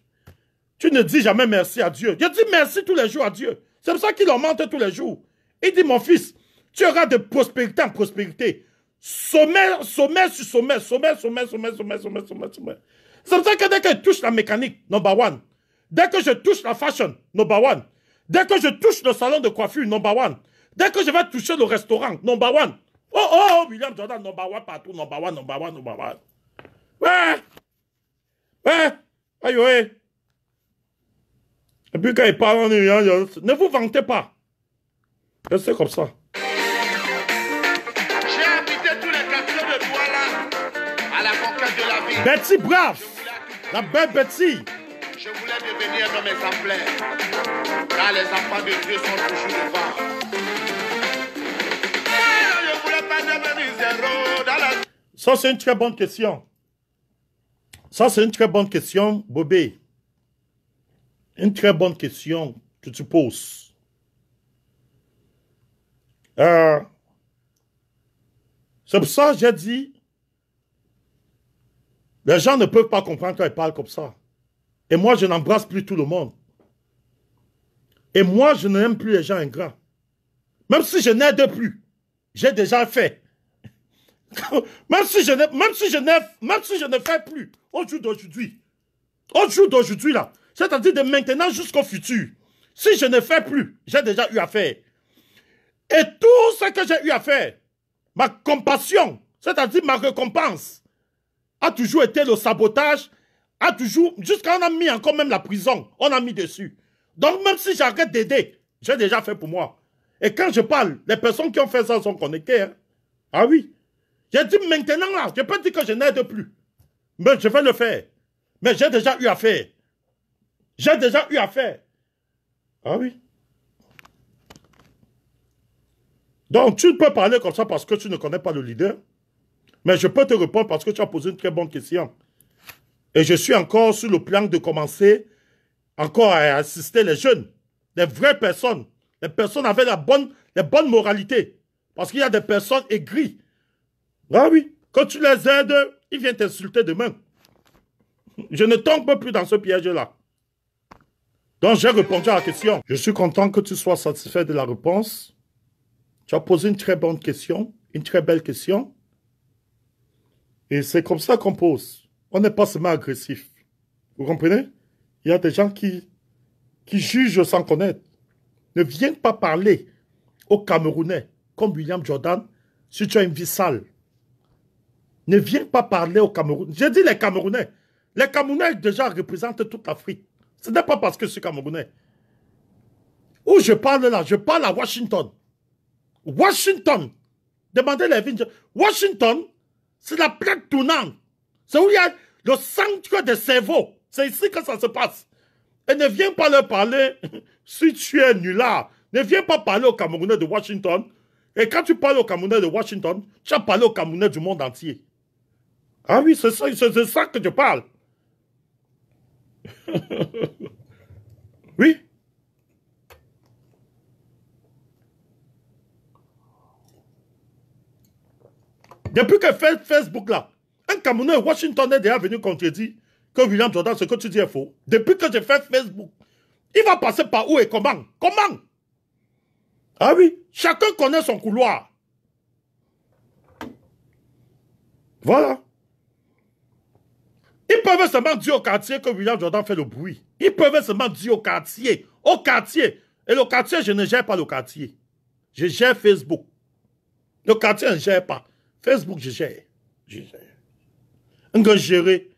Tu ne dis jamais merci à Dieu. Dieu dit merci tous les jours à Dieu. C'est pour ça qu'il augmente tous les jours. Il dit, mon fils, tu auras de prospérité en prospérité. Sommet, sommet sur sommet, sommet, sommet, sommet, sommet, sommet, sommet, sommet. C'est pour ça que dès que je touche la mécanique, number one. Dès que je touche la fashion, number one. Dès que je touche le salon de coiffure, number one. Dès que je vais toucher le restaurant, number one. Oh, oh, oh, William Jordan, number one partout, number one, number one, number one. Ouais. Ouais. Aïe, ouais. Et puis quand il parle en Iran, ne vous vantez pas. Restez comme ça. J'ai habité tous les quartiers de Douala à la conquête de la ville. Betty Braff, la belle Betty. Je voulais devenir un homme exemplaire. Car les enfants de Dieu sont toujours devant. Je ne voulais pas devenir zéro dans la Ça, c'est une très bonne question. Ça, c'est une très bonne question, Bobé. Une très bonne question que tu poses. Euh, c'est pour ça que j'ai dit, Les gens ne peuvent pas comprendre quand ils parlent comme ça. Et moi, je n'embrasse plus tout le monde. Et moi, je n'aime plus les gens ingrats. Même si je n'aide plus, j'ai déjà fait. même <laughs> je même si je même si je ne fais plus, au jour d'aujourd'hui, au jour d'aujourd'hui là, c'est-à-dire de maintenant jusqu'au futur, si je ne fais plus, j'ai déjà eu à faire. Et tout ce que j'ai eu à faire, ma compassion, c'est-à-dire ma récompense, a toujours été le sabotage, a toujours, jusqu'à on a mis encore même la prison, on a mis dessus. Donc même si j'arrête d'aider, j'ai déjà fait pour moi. Et quand je parle, les personnes qui ont fait ça sont connectées. Hein. Ah oui. J'ai dit maintenant là, je peux dire que je n'aide plus. Mais je vais le faire. Mais j'ai déjà eu à faire. J'ai déjà eu à faire. Ah oui. Donc, tu peux parler comme ça parce que tu ne connais pas le leader. Mais je peux te répondre parce que tu as posé une très bonne question. Et je suis encore sur le plan de commencer encore à assister les jeunes, les vraies personnes, les personnes avec la bonne, les bonnes moralités. Parce qu'il y a des personnes aigries. Ah oui, quand tu les aides, ils viennent t'insulter demain. Je ne tombe plus dans ce piège-là. Donc j'ai répondu à la question. Je suis content que tu sois satisfait de la réponse. Tu as posé une très bonne question, une très belle question. Et c'est comme ça qu'on pose. On n'est pas seulement agressif. Vous comprenez? Il y a des gens qui, qui jugent sans connaître. Ne viens pas parler aux Camerounais, comme William Jordan, si tu as une vie sale. Ne viens pas parler aux Camerounais. J'ai dit les Camerounais. Les Camerounais déjà représentent toute l'Afrique. Ce n'est pas parce que je suis Camerounais. Où je parle là, je parle à Washington. Washington. Demandez les vignes. Washington, c'est la plaque tournante. C'est où il y a le centre des cerveaux. C'est ici que ça se passe. Et ne viens pas leur parler <laughs> si tu es nulard. Ne viens pas parler aux Camerounais de Washington. Et quand tu parles aux Camerounais de Washington, tu as parlé aux Camerounais du monde entier. Ah oui, c'est ça, ça que je parle. <laughs> oui. Depuis que Facebook là, un Camerounais Washington est déjà venu contredire que William Jordan, ce que tu dis est faux. Depuis que j'ai fait Facebook, il va passer par où et comment? Comment? Ah oui, chacun connaît son couloir. Voilà. Ils peuvent seulement dire au quartier que William Jordan fait le bruit. Ils peuvent seulement dire au quartier. Au quartier. Et le quartier, je ne gère pas le quartier. Je gère Facebook. Le quartier, je ne gère pas. Facebook, je gère. Je gère. Un gérer.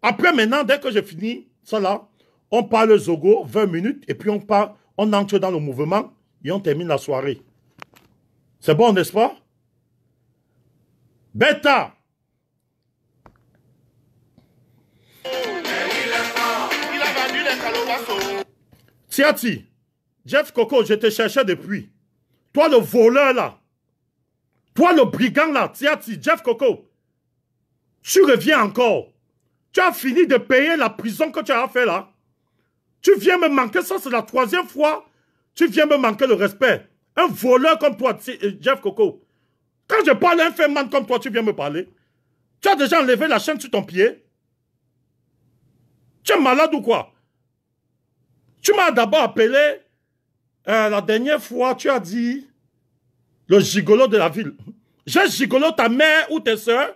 Après, maintenant, dès que j'ai fini ça là, on parle Zogo 20 minutes et puis on on entre dans le mouvement et on termine la soirée. C'est bon, n'est-ce pas? Beta, Tiati, Jeff Coco, je te cherchais depuis. Toi le voleur là. Toi le brigand là, Tiati, Jeff Coco. Tu reviens encore. Tu as fini de payer la prison que tu as fait là. Tu viens me manquer, ça c'est la troisième fois. Tu viens me manquer le respect. Un voleur comme toi, euh, Jeff Coco. Quand je parle à un man comme toi, tu viens me parler. Tu as déjà enlevé la chaîne sur ton pied. Tu es malade ou quoi? Tu m'as d'abord appelé, euh, la dernière fois, tu as dit, le gigolo de la ville. J'ai gigolo ta mère ou tes soeurs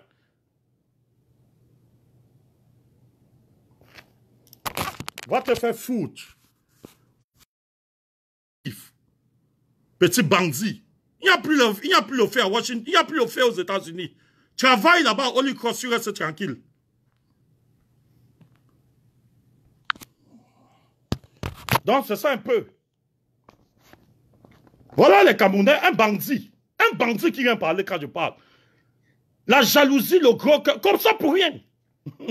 Va te faire foutre. Petit bandit. Il n'y a plus le, fait à Washington, il n'y a plus le fait aux États-Unis. Travaille là-bas, Holy Cross, tu restes tranquille. Donc, c'est ça un peu. Voilà les Camerounais, un bandit. Un bandit qui vient parler quand je parle. La jalousie, le gros cœur, comme ça pour rien. <laughs>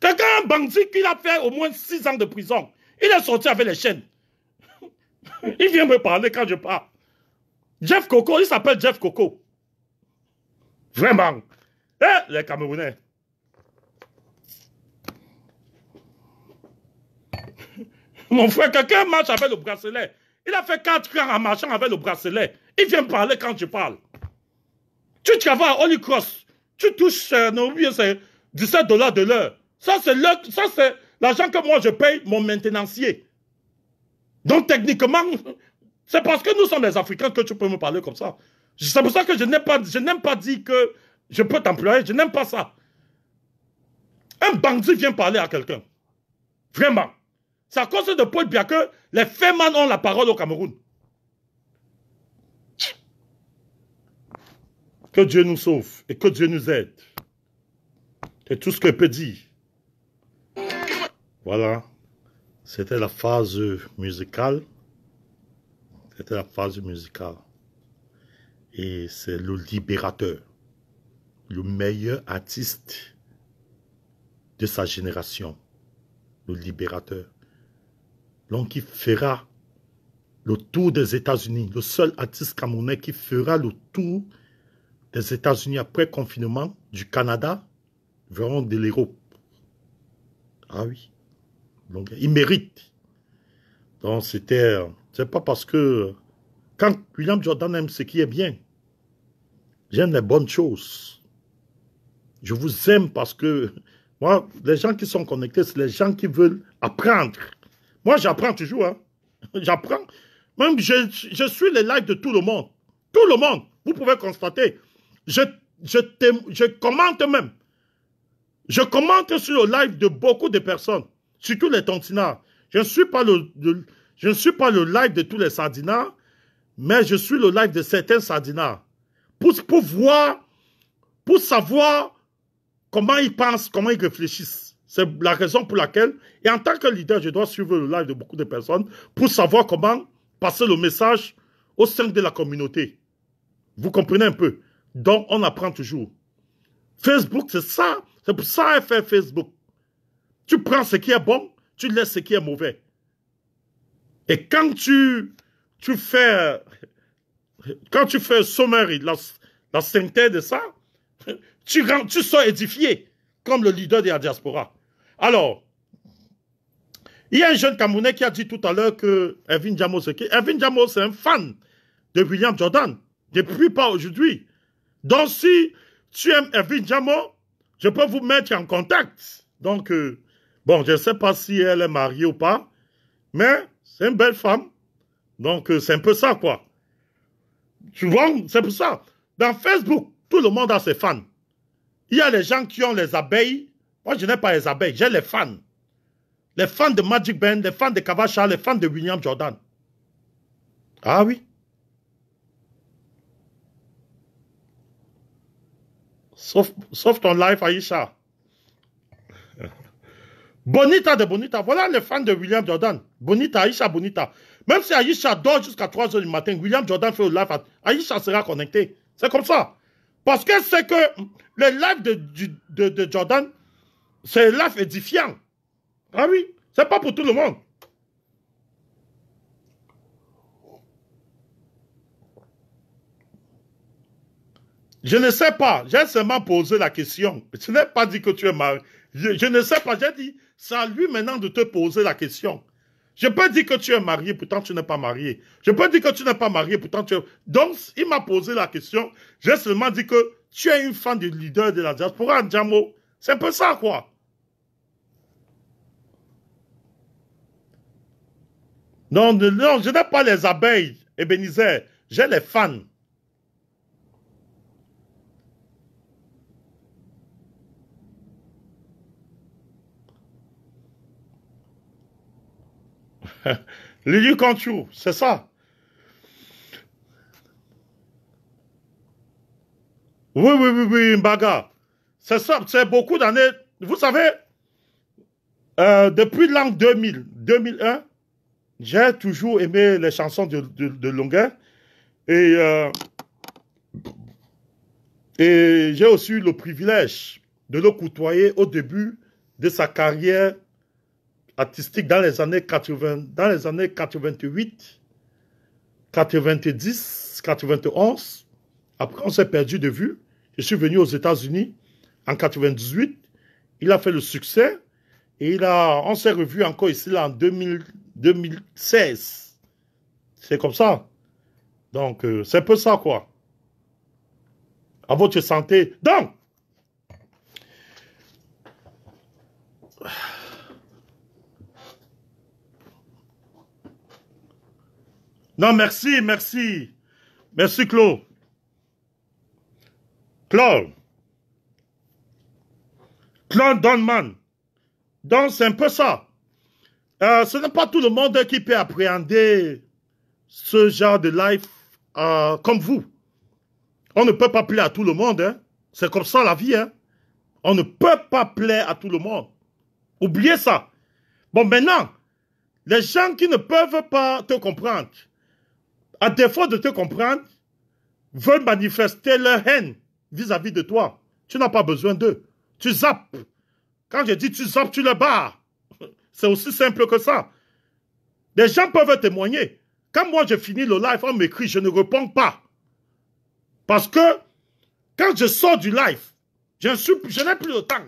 Quelqu'un, un bandit qui a fait au moins six ans de prison. Il est sorti avec les chaînes. <laughs> il vient me parler quand je parle. Jeff Coco, il s'appelle Jeff Coco. Vraiment. Eh, les Camerounais. Mon frère, quelqu'un marche avec le bracelet. Il a fait 4 ans en marchant avec le bracelet. Il vient parler quand je parle. Tu travailles à Holy Cross. Tu touches, euh, c'est 17 dollars de l'heure. Ça, c'est l'argent que moi, je paye mon maintenancier. Donc, techniquement, c'est parce que nous sommes les Africains que tu peux me parler comme ça. C'est pour ça que je pas, je n'aime pas dire que je peux t'employer. Je n'aime pas ça. Un bandit vient parler à quelqu'un. Vraiment. C'est à cause de Paul Biya que les Feman ont la parole au Cameroun. Que Dieu nous sauve et que Dieu nous aide. C'est tout ce que je peux dire. Voilà. C'était la phase musicale. C'était la phase musicale. Et c'est le libérateur. Le meilleur artiste de sa génération. Le libérateur. Donc, il fera le tour des États-Unis. Le seul artiste camerounais qui fera le tour des États-Unis après confinement, du Canada, vers de l'Europe. Ah oui. Il mérite. Donc, c'était. C'est pas parce que. Quand William Jordan aime ce qui est bien, j'aime les bonnes choses. Je vous aime parce que. Moi, les gens qui sont connectés, c'est les gens qui veulent apprendre. Moi, j'apprends toujours. Hein. <laughs> J'apprends. Même, je, suis les likes de tout le monde. Tout le monde. Vous pouvez constater. Je, commente même. Je commente sur le live de beaucoup de personnes, surtout les tontinards. Je ne suis pas le, le- je ne suis pas le live de tous les sardinards, mais je suis le live de certains sardinards. Pour, pour voir, pour savoir comment ils pensent, comment ils réfléchissent. C'est la raison pour laquelle, et en tant que leader, je dois suivre le live de beaucoup de personnes pour savoir comment passer le message au sein de la communauté. Vous comprenez un peu? Donc, on apprend toujours. Facebook, c'est ça. C'est pour ça fait Facebook. Tu prends ce qui est bon, tu laisses ce qui est mauvais. Et quand tu, fais, quand tu fais summary, la, la synthèse de ça, <laughs> tu, tu édifié comme le leader de la diaspora. Alors, il y a un jeune Camerounais qui a dit tout à l'heure que Erwin Jamo, c'est Erwin Jamo, c'est un fan de William Jordan. Depuis pas aujourd'hui. Donc, si tu aimes Erwin Jamo, je peux vous mettre en contact. Donc, euh, bon, je ne sais pas si elle est mariée ou pas, mais c'est une belle femme. Donc, euh, c'est un peu ça, quoi. Tu vois, c'est pour ça. Dans Facebook, tout le monde a ses fans. Il y a les gens qui ont les abeilles. Moi, je n'ai pas les abeilles, j'ai les fans. Les fans de Magic Band, les fans de Kavacha, les fans de William Jordan. Ah oui. Sauf, sauf ton live, Aïcha. <laughs> Bonita de Bonita. Voilà les fans de William Jordan. Bonita, Aïcha, Bonita. Même si Aïcha dort jusqu'à 3 heures du matin, William Jordan fait le live. Aïcha sera connecté. C'est comme ça. Parce que c'est que le live de, du- de, de Jordan, c'est live édifiant. Ah oui, c'est pas pour tout le monde. Je ne sais pas, j'ai seulement posé la question. Je n'ai pas dit que tu es marié. Je, ne sais pas, j'ai dit, c'est à lui maintenant de te poser la question. Je peux dire que tu es marié, pourtant tu n'es pas marié. Je peux dire que tu n'es pas marié, pourtant tu es... Donc, il m'a posé la question. J'ai seulement dit que tu es une fan du leader de la diaspora, Djamo. C'est un peu ça, quoi. Non, non, je n'ai pas les abeilles, Ebenezer. J'ai les fans. <laughs> Lily Conchou, c'est ça. Oui, oui, oui, oui, Mbaga. C'est ça, c'est beaucoup d'années. Vous savez, euh, depuis l'an 2000, 2001, j'ai toujours aimé les chansons de, de, de. Et, euh, et j'ai aussi eu le privilège de le côtoyer au début de sa carrière artistique dans les années 80, dans les années 88, 90, 91. Après, on s'est perdu de vue. Je suis venu aux États-Unis en 98. Il a fait le succès. Et il a, on s'est revu encore ici là, en 2000 2016. C'est comme ça. Donc, euh, c'est un peu ça, quoi. À votre santé. Donc, Non, merci, merci. Merci, Claude. Claude. Claude Donman. Donc, c'est un peu ça. Euh, ce n'est pas tout le monde qui peut appréhender ce genre de life euh, comme vous. On ne peut pas plaire à tout le monde. Hein. C'est comme ça la vie. Hein. On ne peut pas plaire à tout le monde. Oubliez ça. Bon, maintenant, les gens qui ne peuvent pas te comprendre, à défaut de te comprendre, veulent manifester leur haine vis-à-vis de toi. Tu n'as pas besoin d'eux. Tu zappes. Quand je dis tu zappes, tu le barres. C'est aussi simple que ça. Les gens peuvent témoigner. Quand moi je finis le live, on m'écrit, je ne réponds pas. Parce que quand je sors du live, je, je n'ai plus le temps.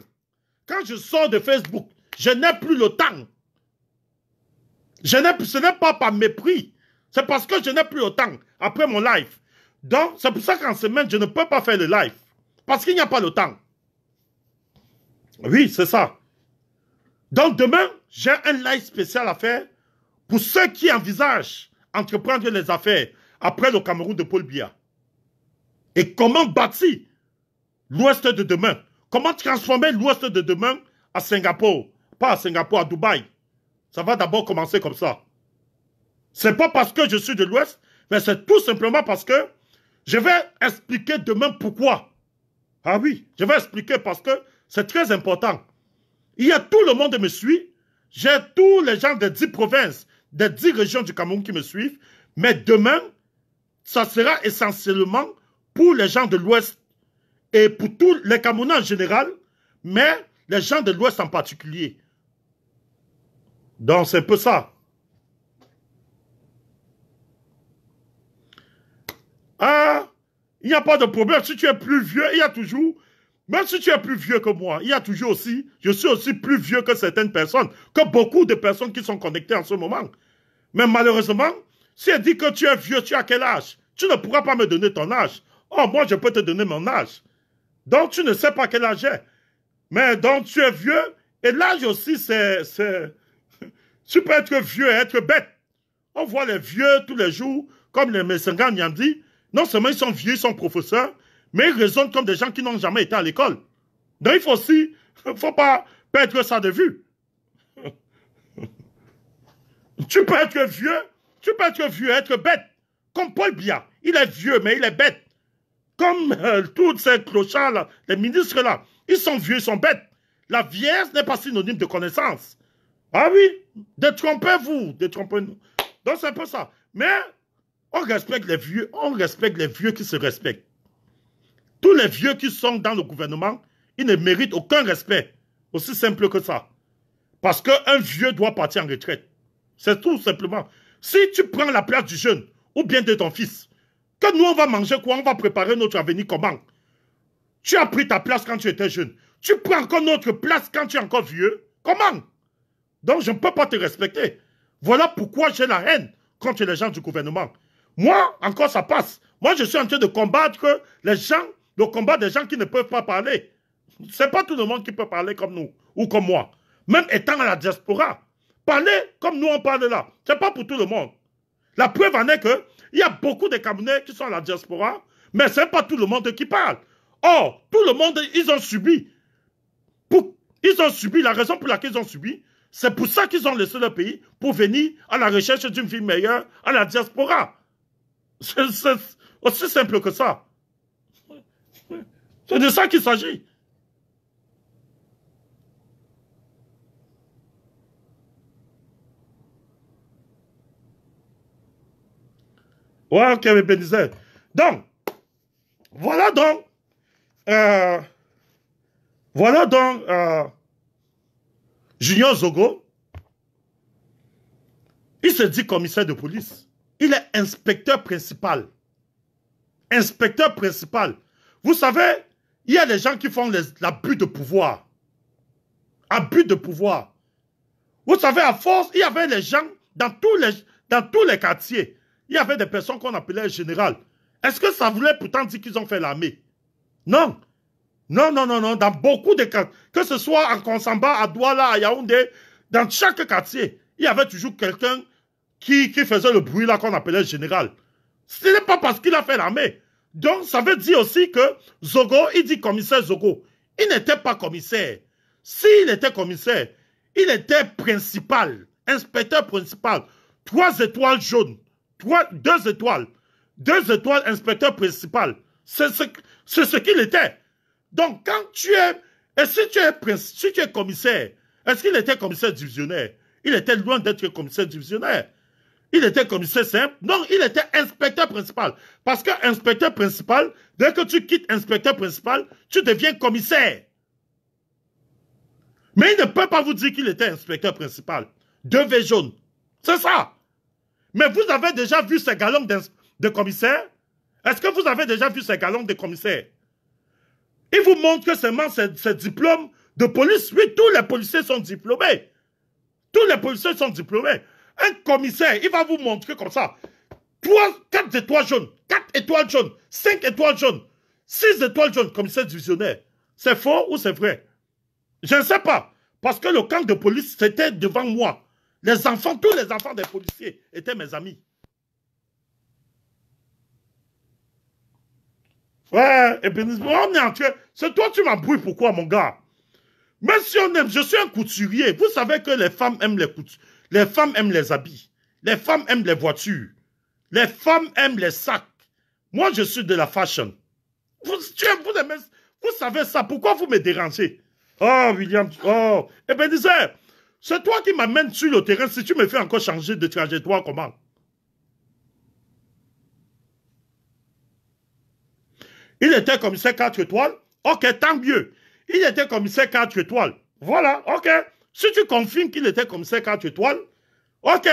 Quand je sors de Facebook, je n'ai plus le temps. Je ce n'est pas par mépris. C'est parce que je n'ai plus le temps après mon live. Donc, c'est pour ça qu'en semaine, je ne peux pas faire le live. Parce qu'il n'y a pas le temps. Oui, c'est ça. Donc, demain, j'ai un live spécial à faire pour ceux qui envisagent entreprendre les affaires après le Cameroun de Paul Biya. Et comment bâtir l'Ouest de demain? Comment transformer l'Ouest de demain à Singapour? Pas à Singapour, à Dubaï. Ça va d'abord commencer comme ça. C'est pas parce que je suis de l'Ouest, mais c'est tout simplement parce que je vais expliquer demain pourquoi. Ah oui, je vais expliquer parce que c'est très important. Il y a tout le monde qui me suit. J'ai tous les gens des dix provinces, des dix régions du Cameroun qui me suivent. Mais demain, ça sera essentiellement pour les gens de l'Ouest et pour tous les Camerounais en général, mais les gens de l'Ouest en particulier. Donc, c'est un peu ça. Ah, il n'y a pas de problème. Si tu es plus vieux, il y a toujours, même si tu es plus vieux que moi, il y a toujours aussi, je suis aussi plus vieux que certaines personnes, que beaucoup de personnes qui sont connectées en ce moment. Mais malheureusement, si elle dit que tu es vieux, tu as quel âge? Tu ne pourras pas me donner ton âge. Oh, moi, je peux te donner mon âge. Donc, tu ne sais pas quel âge j'ai. Mais donc, tu es vieux. Et l'âge aussi, c'est... <laughs> Tu peux être vieux et être bête. On voit les vieux tous les jours, comme les Messengans m'ont dit. Non seulement ils sont vieux, ils sont professeurs, mais ils raisonnent comme des gens qui n'ont jamais été à l'école. Donc, il faut aussi... <laughs> Faut pas perdre ça de vue. <laughs> tu peux être vieux, tu peux être vieux être bête. Comme Paul Biya. Il est vieux, mais il est bête comme <laughs> euh, tous ces clochards-là, les ministres-là, ils sont vieux, ils sont bêtes. La vieillesse n'est pas synonyme de connaissance. Ah oui, détrompez-vous, détrompez-nous. Donc c'est un peu ça. Mais on respecte les vieux, on respecte les vieux qui se respectent. Tous les vieux qui sont dans le gouvernement, ils ne méritent aucun respect. Aussi simple que ça. Parce qu'un vieux doit partir en retraite. C'est tout simplement. Si tu prends la place du jeune, ou bien de ton fils, que nous, on va manger quoi? On va préparer notre avenir comment? Tu as pris ta place quand tu étais jeune. Tu prends encore notre place quand tu es encore vieux. Comment? Donc, je ne peux pas te respecter. Voilà pourquoi j'ai la haine contre les gens du gouvernement. Moi, encore, ça passe. Moi, je suis en train de combattre les gens, le combat des gens qui ne peuvent pas parler. C'est pas tout le monde qui peut parler comme nous ou comme moi. Même étant à la diaspora. Parler comme nous on parle là. C'est pas pour tout le monde. La preuve en est que il y a beaucoup de Camerounais qui sont à la diaspora, mais ce n'est pas tout le monde qui parle. Or, tout le monde, ils ont subi. ils ont subi, la raison pour laquelle ils ont subi, c'est pour ça qu'ils ont laissé le pays, pour venir à la recherche d'une vie meilleure à la diaspora. C'est aussi simple que ça. C'est de ça qu'il s'agit. Ouais, ok, mais bénissez. Donc, voilà donc, euh, voilà donc, euh, Junior Zogo, il se dit commissaire de police. Il est inspecteur principal. Inspecteur principal. Vous savez, il y a des gens qui font l'abus de pouvoir. Abus de pouvoir. Vous savez, à force, il y avait des gens dans tous les, quartiers il y avait des personnes qu'on appelait général. Est-ce que ça voulait pourtant dire qu'ils ont fait l'armée? Non. Non, non, non, non, dans beaucoup de cas, que ce soit en Konsamba, à Douala, à Yaoundé, dans chaque quartier, il y avait toujours quelqu'un qui, qui faisait le bruit là qu'on appelait général. Ce n'est pas parce qu'il a fait l'armée. Donc, ça veut dire aussi que Zogo, il dit commissaire Zogo. Il n'était pas commissaire. S'il était commissaire, il était principal, inspecteur principal. Trois étoiles jaunes, trois, deux étoiles, deux étoiles inspecteur principal. C'est ce, qu'il était. Donc, quand tu es, et tu es, si tu es commissaire, est-ce qu'il était commissaire divisionnaire? Il était loin d'être commissaire divisionnaire. Il était commissaire simple. Non, il était inspecteur principal. Parce que inspecteur principal, dès que tu quittes inspecteur principal, tu deviens commissaire. Mais il ne peut pas vous dire qu'il était inspecteur principal. Deux V jaunes. C'est ça. Mais vous avez déjà vu ces galons de commissaire? Est-ce que vous avez déjà vu ces galons de commissaire? Il vous montre que seulement ces diplômes de police. Oui, tous les policiers sont diplômés. Tous les policiers sont diplômés. Un commissaire, il va vous montrer comme ça. Trois, quatre étoiles jaunes, quatre étoiles jaunes, cinq étoiles jaunes, six étoiles jaunes, commissaire divisionnaire. C'est faux ou c'est vrai? Je ne sais pas. Parce que le camp de police, c'était devant moi. Les enfants, tous les enfants des policiers étaient mes amis. Ouais, et bien, on est entré. C'est toi, tu m'embrouilles, pourquoi, mon gars? Mais si on aime, je suis un couturier. Vous savez que les femmes aiment les coutures. Les femmes aiment les habits. Les femmes aiment les voitures. Les femmes aiment les sacs. Moi, je suis de la fashion. Vous, vous, aimez, vous savez ça. Pourquoi vous me dérangez? Oh, William. Oh. Eh bien, disais, c'est toi qui m'amènes sur le terrain. Si tu me fais encore changer de trajectoire, comment? Il était commissaire 4 étoiles. Ok, tant mieux. Il était commissaire 4 étoiles. Voilà, ok. Si tu confirmes qu'il était commissaire 4 étoiles, ok.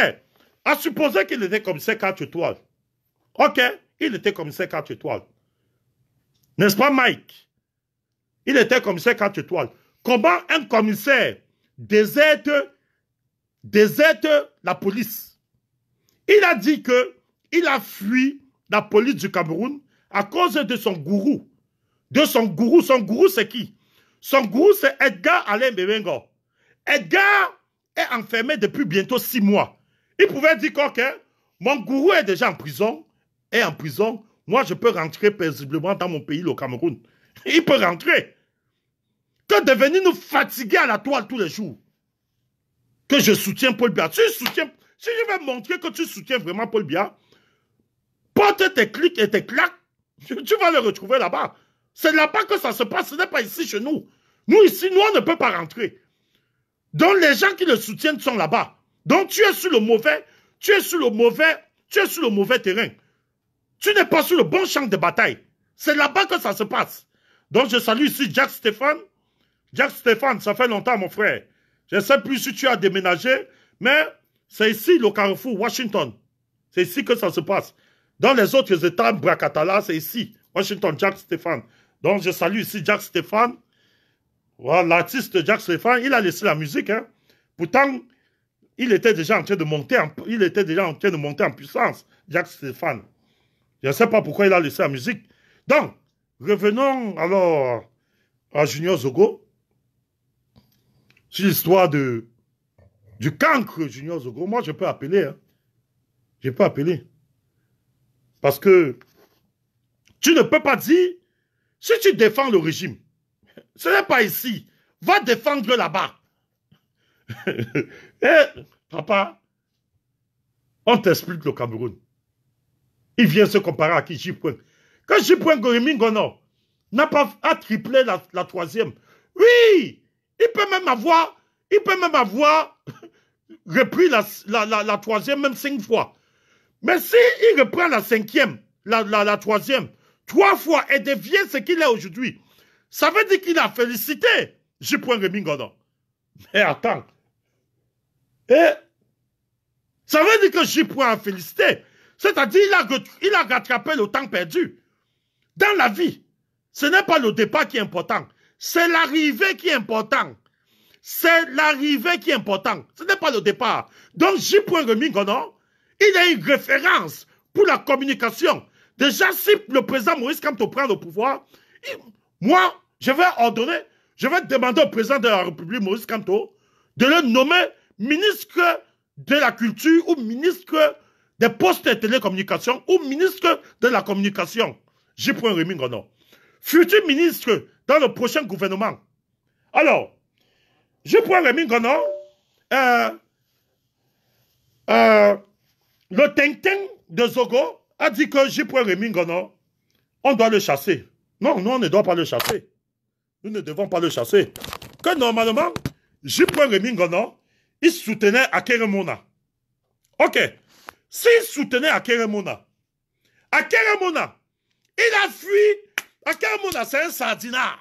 À supposer qu'il était commissaire 4 étoiles. Ok, il était commissaire 4 étoiles. N'est-ce pas, Mike? Il était commissaire 4 étoiles. Comment un commissaire déserte, déserte la police? Il a dit que il a fui la police du Cameroun à cause de son gourou. De son gourou. Son gourou, c'est qui? Son gourou, c'est Edgar Alain Bebengo. Edgar est enfermé depuis bientôt six mois. Il pouvait dire que mon gourou est déjà en prison, est en prison, moi je peux rentrer paisiblement dans mon pays, le Cameroun. Il peut rentrer. Que de venir nous fatiguer à la toile tous les jours? Que je soutiens Paul Biya. Si, soutiens, je vais montrer que tu soutiens vraiment Paul Biya, porte tes clics et tes claques, <laughs> tu vas le retrouver là-bas. C'est là-bas que ça se passe, ce n'est pas ici chez nous. Nous ici, nous on ne peut pas rentrer. Donc les gens qui le soutiennent sont là-bas. Donc tu es sur le mauvais, tu es sur le mauvais, tu es sur le mauvais terrain. Tu n'es pas sur le bon champ de bataille. C'est là-bas que ça se passe. Donc je salue ici Jack Stéphane. Jack Stéphane, ça fait longtemps mon frère. Je ne sais plus si tu as déménagé, mais c'est ici le carrefour, Washington. C'est ici que ça se passe. Dans les autres États, Bracatala, c'est ici, Washington, Jack Stéphane. Donc je salue ici Jack Stéphane. L'artiste Jack Stéphane, il a laissé la musique. Hein. Pourtant, il était déjà en train de monter en, il puissance, Jack Stéphane. Je ne sais pas pourquoi il a laissé la musique. Donc, revenons alors à Junior Zogo. C'est l'histoire du cancre Junior Zogo. Moi, je peux appeler. Hein. Je peux appeler. Parce que tu ne peux pas dire, si tu défends le régime, ce n'est pas ici. Va défendre là-bas. <laughs> Eh, papa, on t'explique le Cameroun. Il vient se comparer à qui? J. Quand J. Gono n'a pas à tripler la, troisième, oui, il peut même avoir, il peut même avoir <laughs> repris la, troisième même cinq fois. Mais s'il il reprend la cinquième, la, troisième, trois fois et devient ce qu'il est aujourd'hui, ça veut dire qu'il a félicité J. Rémi Mais attends. Et ça veut dire que J. a félicité. C'est-à-dire qu'il a, il a rattrapé le temps perdu. Dans la vie, ce n'est pas le départ qui est important. C'est l'arrivée qui est important. C'est l'arrivée qui est important. Ce n'est pas le départ. Donc, J. Rémi il a une référence pour la communication. Déjà, si le président Maurice, quand prend le pouvoir, moi, je vais ordonner, je vais demander au président de la République, Maurice Kamto, de le nommer ministre de la Culture ou ministre des Postes et Télécommunications ou ministre de la Communication. Point Rémi. Futur ministre dans le prochain gouvernement. Alors, point Rémi Ngono. Euh, euh, le Tintin de Zogo a dit que point Rémi Ngono. On doit le chasser. Non, nous, on ne doit pas le chasser. Nous ne devons pas le chasser. Que normalement, j'ai point Rémi Ngono, il soutenait Akeremona. Ok. S'il soutenait Akeremona, Akeremona, il a fui. Akeremona, c'est un sardinard.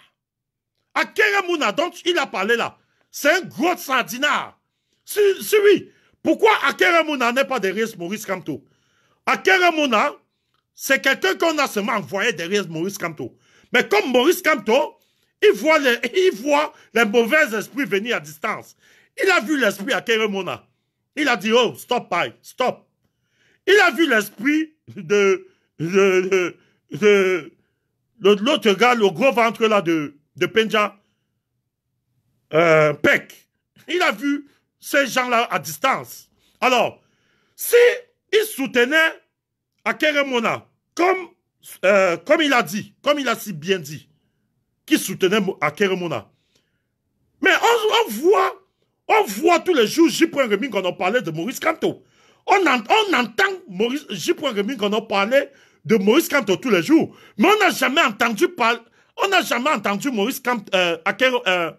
Akeremona, dont il a parlé là, c'est un gros sardinard. Si, si oui, pourquoi Akeremona n'est pas derrière Maurice Kamto? Akeremona, c'est quelqu'un qu'on a seulement envoyé derrière Maurice Kamto. Mais comme Maurice Kamto, il voit les, mauvais esprits venir à distance. Il a vu l'esprit à Keremona. Il a dit, oh, stop, bye, stop. Il a vu l'esprit de, de, l'autre gars, le gros ventre là de, de Penja, euh, Peck. Il a vu ces gens-là à distance. Alors, si il soutenait Akeremona, comme, euh, comme il a dit, comme il a si bien dit, qu'il soutenait Akeremona, mais on, on voit on voit tous les jours J. Rémi qu'on a parlé de Maurice Kanto. On, on entend Maurice, J. Rémi qu'on a parlé de Maurice Kanto tous les jours. Mais on n'a jamais entendu parler, on n'a jamais entendu Maurice Kanto, euh, euh.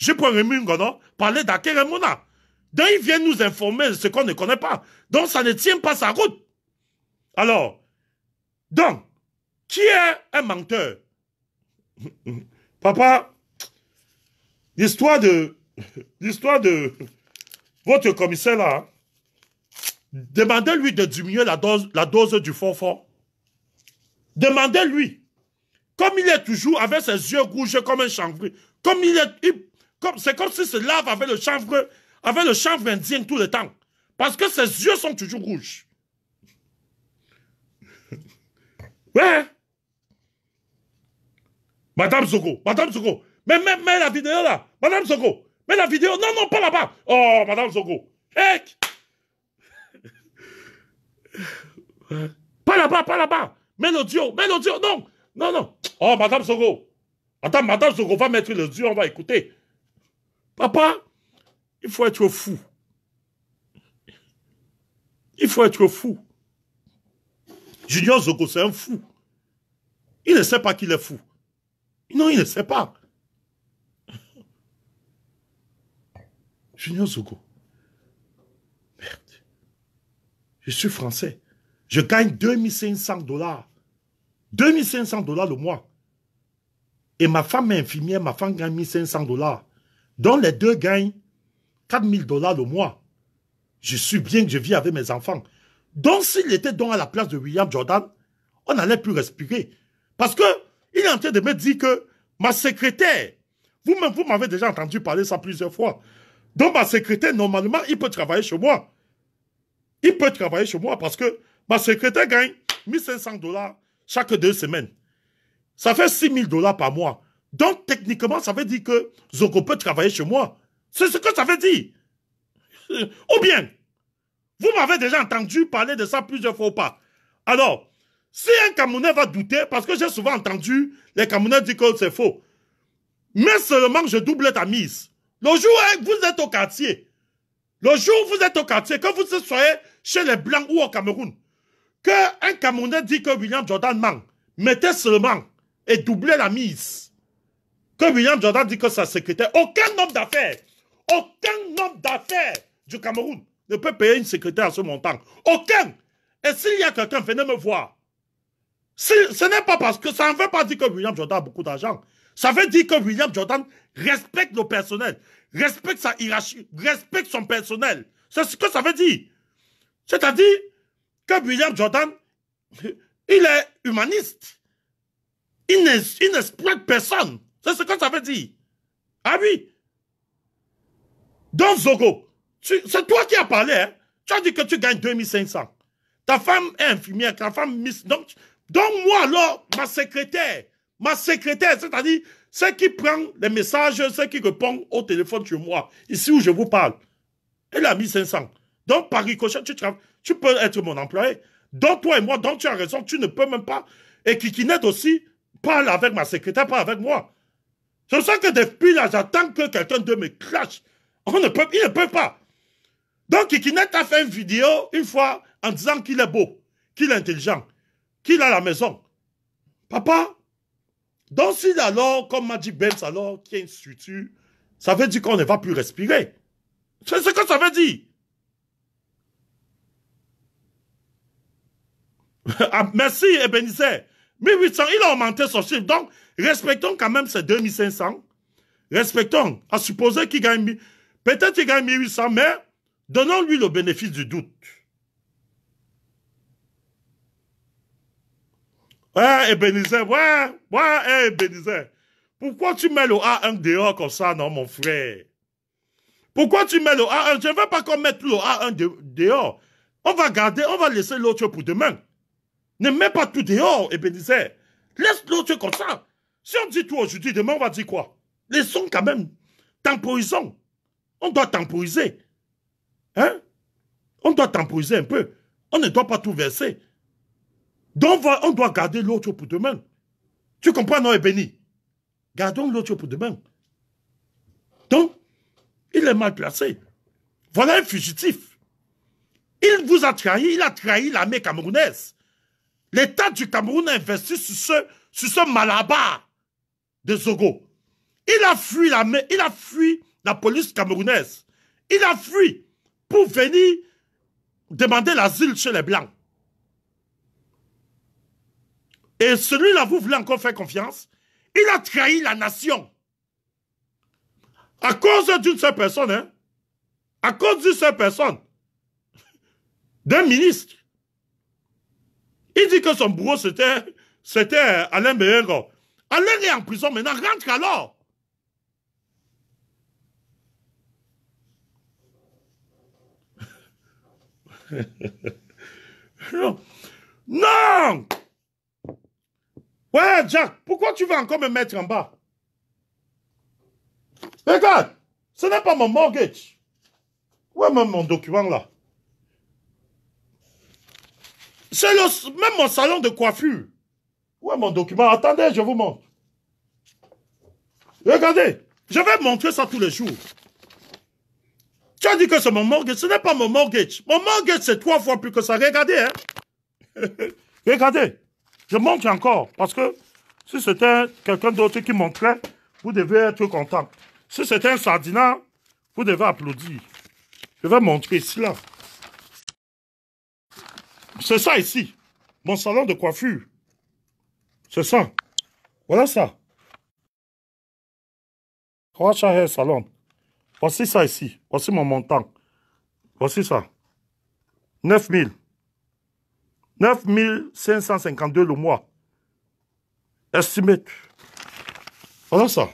Rémi qu'on parler d'Akeremona. Donc il vient nous informer de ce qu'on ne connaît pas. Donc ça ne tient pas sa route. Alors, donc, qui est un menteur? Papa, l'histoire de l'histoire de votre commissaire là, demandez-lui de diminuer la dose, du fort Demandez-lui. Comme il est toujours avec ses yeux rouges comme un chanvre, comme il est, comme, c'est comme s'il se lave avec le chanvre, avec le chanvre indien tout le temps. Parce que ses yeux sont toujours rouges. <laughs> Ouais. Madame Zogo, Madame Zogo, mais mets la vidéo là, Madame Zogo, mais la vidéo, non, non, pas là-bas. Oh, Madame Zogo. Hey. Pas là-bas, pas là-bas. Mets l'audio, mets l'audio. Non, non, non. Oh, Madame Zogo. Attends, Madame Zogo va mettre l'audio, on va écouter. Papa, il faut être fou. Il faut être fou. Junior Zogo, c'est un fou. Il ne sait pas qu'il est fou. Non, il ne sait pas. Junior Zogo. Merde. Je suis français. Je gagne 2500 dollars. 2500 dollars le mois. Et ma femme est infirmière, ma femme gagne 1500 dollars. Donc les deux gagnent 4000 dollars le mois. Je suis bien que je vis avec mes enfants. Donc s'il était donc à la place de William Jordan, on n'allait plus respirer. Parce que il est en train de me dire que ma secrétaire, vous-même, vous m'avez déjà entendu parler ça plusieurs fois. Donc, ma secrétaire, normalement, il peut travailler chez moi. Il peut travailler chez moi parce que ma secrétaire gagne 1500 dollars chaque deux semaines. Ça fait 6000 dollars par mois. Donc, techniquement, ça veut dire que Zoko peut travailler chez moi. C'est ce que ça veut dire. <laughs> Ou bien, vous m'avez déjà entendu parler de ça plusieurs fois ou pas. Alors, si un Camerounais va douter, parce que j'ai souvent entendu les Camerounais dire que c'est faux, mais seulement je double ta mise. Le jour où vous êtes au quartier, le jour où vous êtes au quartier, que vous soyez chez les Blancs ou au Cameroun, qu'un Camerounais dit que William Jordan manque, mettez seulement et doublez la mise. Que William Jordan dit que sa secrétaire, aucun homme d'affaires, aucun homme d'affaires du Cameroun ne peut payer une secrétaire à ce montant. Aucun. Et s'il y a quelqu'un, venez me voir. Ce n'est pas parce que ça ne veut pas dire que William Jordan a beaucoup d'argent. Ça veut dire que William Jordan respecte le personnel, respecte sa hiérarchie, respecte son personnel. C'est ce que ça veut dire. C'est-à-dire que William Jordan, <laughs> il est humaniste. Il n'exploite personne. C'est ce que ça veut dire. Ah oui. Donc, Zogo, c'est toi qui as parlé. Hein? Tu as dit que tu gagnes 2500. Ta femme est infirmière, ta femme donc moi, alors, ma secrétaire, Ma secrétaire, c'est-à-dire c'est qui prend les messages, c'est qui répond au téléphone sur moi, ici où je vous parle. Elle a mis 500. Donc, par ricochet, tu, peux être mon employé. Donc, toi et moi, donc tu as raison, tu ne peux même pas. Et Kikinet aussi parle avec ma secrétaire, pas avec moi. C'est ça que depuis là, j'attends que quelqu'un de me crache. On ne peut, il ne peut pas. Donc, Kikinet a fait une vidéo une fois en disant qu'il est beau, qu'il est intelligent, qu'il a la maison. Papa, donc s'il alors, comme m'a dit Benz alors, qu'il y a une structure, ça veut dire qu'on ne va plus respirer. C'est ce que ça veut dire. <laughs> ah, merci, Ebenezer. 1800, il a augmenté son chiffre. Donc, respectons quand même ces 2500. Respectons. À supposer qu'il gagne, peut-être qu'il gagne 1800, mais donnons-lui le bénéfice du doute. Ouais, Ebenezer, ouais, ouais, Ebenezer. Pourquoi tu mets le A1 dehors comme ça, non, mon frère? Pourquoi tu mets le A1? Je ne veux pas qu'on mette le A1 dehors. On va garder, on va laisser l'autre pour demain. Ne mets pas tout dehors, Ebenezer. Laisse l'autre comme ça. Si on dit tout aujourd'hui, demain on va dire quoi? Laissons quand même. Temporisons. On doit temporiser. Hein? On doit temporiser un peu. On ne doit pas tout verser. Donc on doit garder l'autre pour demain. Tu comprends, non, Ebeni? Gardons l'autre pour demain. Donc, il est mal placé. Voilà un fugitif. Il vous a trahi, il a trahi l'armée camerounaise. L'État du Cameroun a investi sur ce, sur ce malabar de Zogo. Il a fui la, il a fui la police camerounaise. Il a fui pour venir demander l'asile chez les Blancs. Et celui-là, vous voulez encore faire confiance? Il a trahi la nation. À cause d'une seule personne, hein? À cause d'une seule personne. D'un ministre. Il dit que son bourreau, c'était, c'était Alain Béhengo. Alain est en prison maintenant, rentre alors. <laughs> non. Non Ouais, Jack, pourquoi tu veux encore me mettre en bas? Regarde, ce n'est pas mon mortgage. Où est mon document là? C'est même mon salon de coiffure. Où est mon document? Attendez, je vous montre. Regardez, je vais montrer ça tous les jours. Tu as dit que c'est mon mortgage. Ce n'est pas mon mortgage. Mon mortgage, c'est trois fois plus que ça. Regardez, hein. <laughs> Regardez. Je montre encore. Parce que si c'était quelqu'un d'autre qui montrait, vous devez être content. Si c'était un sardinat, vous devez applaudir. Je vais montrer ici, là. C'est ça ici. Mon salon de coiffure. C'est ça. Voilà ça. Salon. Voici ça ici. Voici mon montant. Voici ça. 9 000. 9 552 le mois. Estimé. Voilà ça.